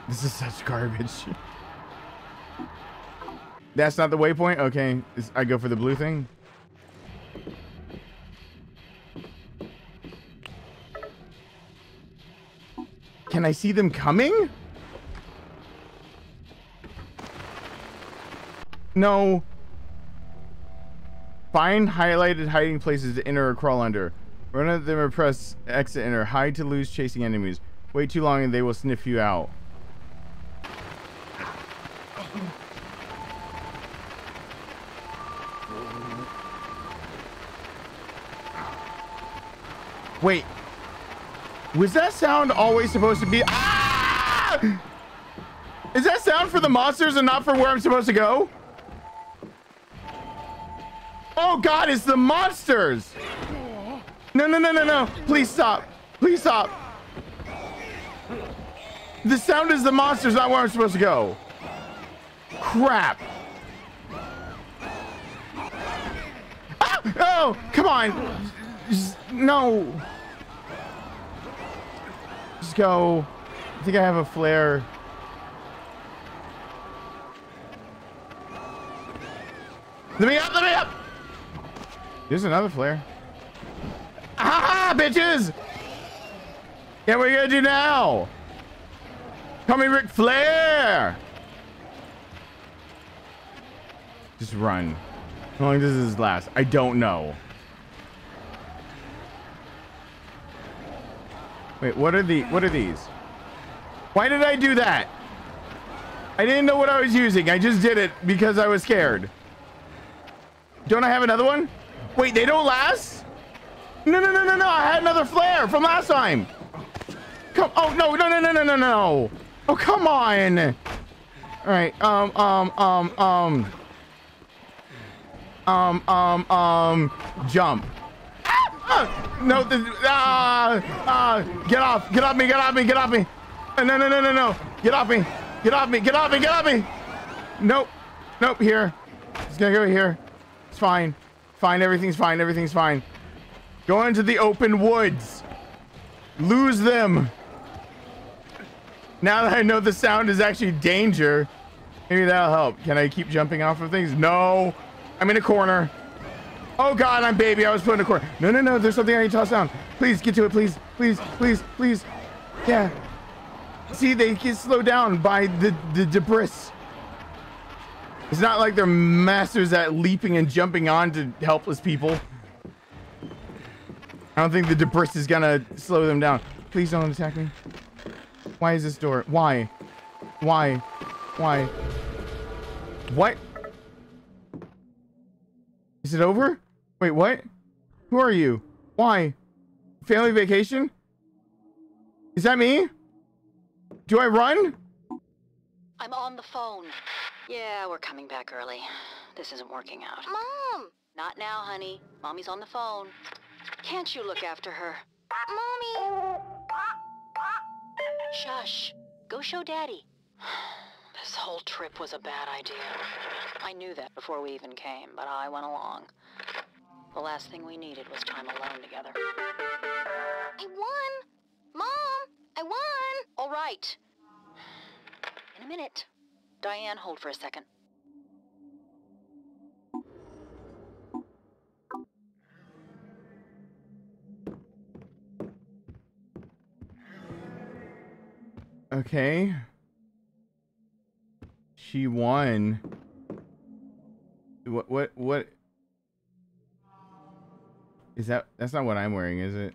Speaker 1: This is such garbage. (laughs) That's not the waypoint? Okay. Is- I go for the blue thing? Can I see them coming? No. Find highlighted hiding places to enter or crawl under. Run at them or press to enter. Hide to lose chasing enemies. Wait too long and they will sniff you out. Wait. Was that sound always supposed to be? Ah! Is that sound for the monsters and not for where I'm supposed to go? Oh God, it's the monsters! No, no, no, no, no! Please stop! Please stop! The sound is the monsters, not where I'm supposed to go. Crap! Ah! Oh, come on! Just- no! Just go. I think I have a flare. Let me up! Let me up! There's another flare. Ah, bitches! Yeah, what are you gonna do now? Call me Ric Flair! Just run. How long does this last? I don't know. Wait, what are the what are these? Why did I do that? I didn't know what I was using. I just did it because I was scared. Don't I have another one? Wait, they don't last? No, no, no, no, no. I had another flare from last time. Come. Oh no, no, no, no, no, no, no. Oh come on. All right. Um. Um. Um. Um. Um. Um. Um. Jump. Ah! No. The, ah. Ah. Get off. Get off me. Get off me. Get off me. Uh, No. No. No. No. No. Get off me. Get off me. Get off me. Get off me. Nope. Nope. Here. It's gonna go here. It's fine. Fine. Everything's fine. Everything's fine. Go into the open woods. Lose them. Now that I know the sound is actually danger, maybe that'll help. Can I keep jumping off of things? No. I'm in a corner. Oh god, I'm baby. I was put in a corner. No, no, no. There's something I need to toss down. Please get to it. Please, please, please, please. Yeah. See, they get slowed down by the, the debris. It's not like they're masters at leaping and jumping onto helpless people. I don't think the debris is gonna slow them down. Please don't attack me. Why is this door? Why? Why? Why? What? Is it over? Wait, what? Who are you? Why? Family vacation? Is that me? Do I run?
Speaker 8: I'm on the phone. Yeah, we're coming back early. This isn't working out.
Speaker 9: Mom!
Speaker 8: Not now, honey. Mommy's on the phone. Can't you look after her?
Speaker 9: Mommy!
Speaker 8: Shush. Go show Daddy. (sighs) This whole trip was a bad idea. I knew that before we even came, but I went along. The last thing we needed was time alone together.
Speaker 9: I won! Mom! I won!
Speaker 8: All right. In a minute. Diane, hold for a second.
Speaker 1: Okay. She won. What what what is that that's not what I'm wearing, is it?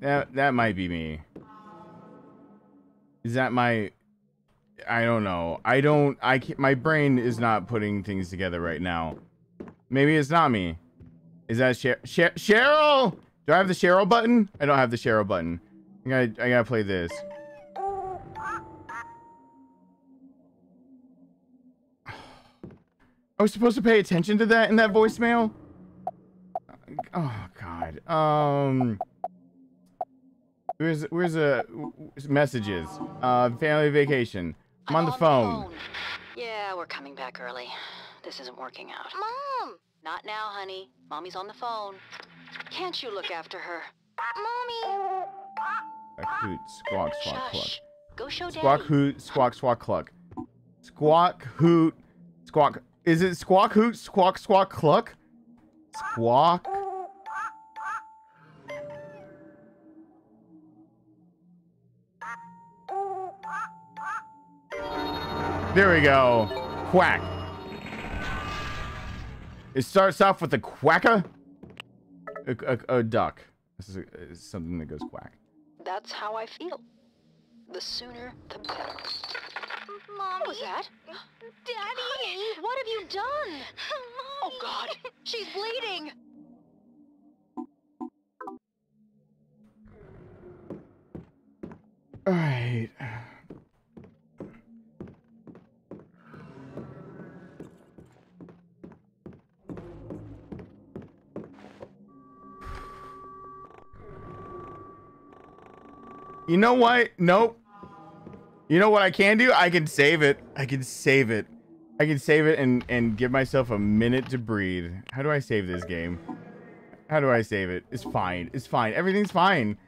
Speaker 1: That that might be me. Is that my I don't know. I don't I can't, my brain is not putting things together right now. Maybe it's not me. Is that Cher- Cher- Cheryl? Do I have the Cheryl button? I don't have the Cheryl button. I gotta, I gotta play this. (sighs) I was supposed to pay attention to that in that voicemail. Oh God. Um. Where's where's the messages? Uh, family vacation. I'm on the phone.
Speaker 8: Yeah, we're coming back early. This isn't working out.
Speaker 9: Mom!
Speaker 8: Not now, honey. Mommy's on the phone. Can't you look after her?
Speaker 9: Mommy!
Speaker 1: Squawk hoot, squawk, squawk, cluck.
Speaker 8: Shush. Go show
Speaker 1: Squawk
Speaker 8: Daddy.
Speaker 1: hoot, squawk, squawk, cluck. Squawk hoot, squawk. Is it squawk hoot, squawk, squawk, cluck? Squawk. There we go. Quack. It starts off with a quacker. A, a, a duck. This is, a, is something that goes quack.
Speaker 8: That's how I feel. The sooner, the better.
Speaker 9: Mommy.
Speaker 8: What was that?
Speaker 9: Daddy.
Speaker 8: What have you done? Oh, God. She's bleeding.
Speaker 1: All right. You know what? Nope. You know what I can do? I can save it. I can save it. I can save it and and give myself a minute to breathe. How do I save this game? How do I save it? It's fine. It's fine. Everything's fine.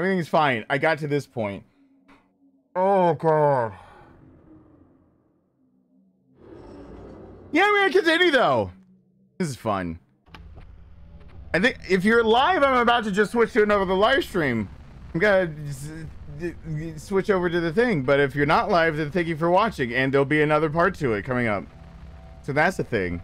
Speaker 1: Everything's fine. I got to this point. Oh god. Yeah, we're gonna continue though. This is fun. I think if you're live, I'm about to just switch to another live stream. I'm gonna switch over to the thing. But if you're not live, then thank you for watching, and there'll be another part to it coming up. So that's the thing.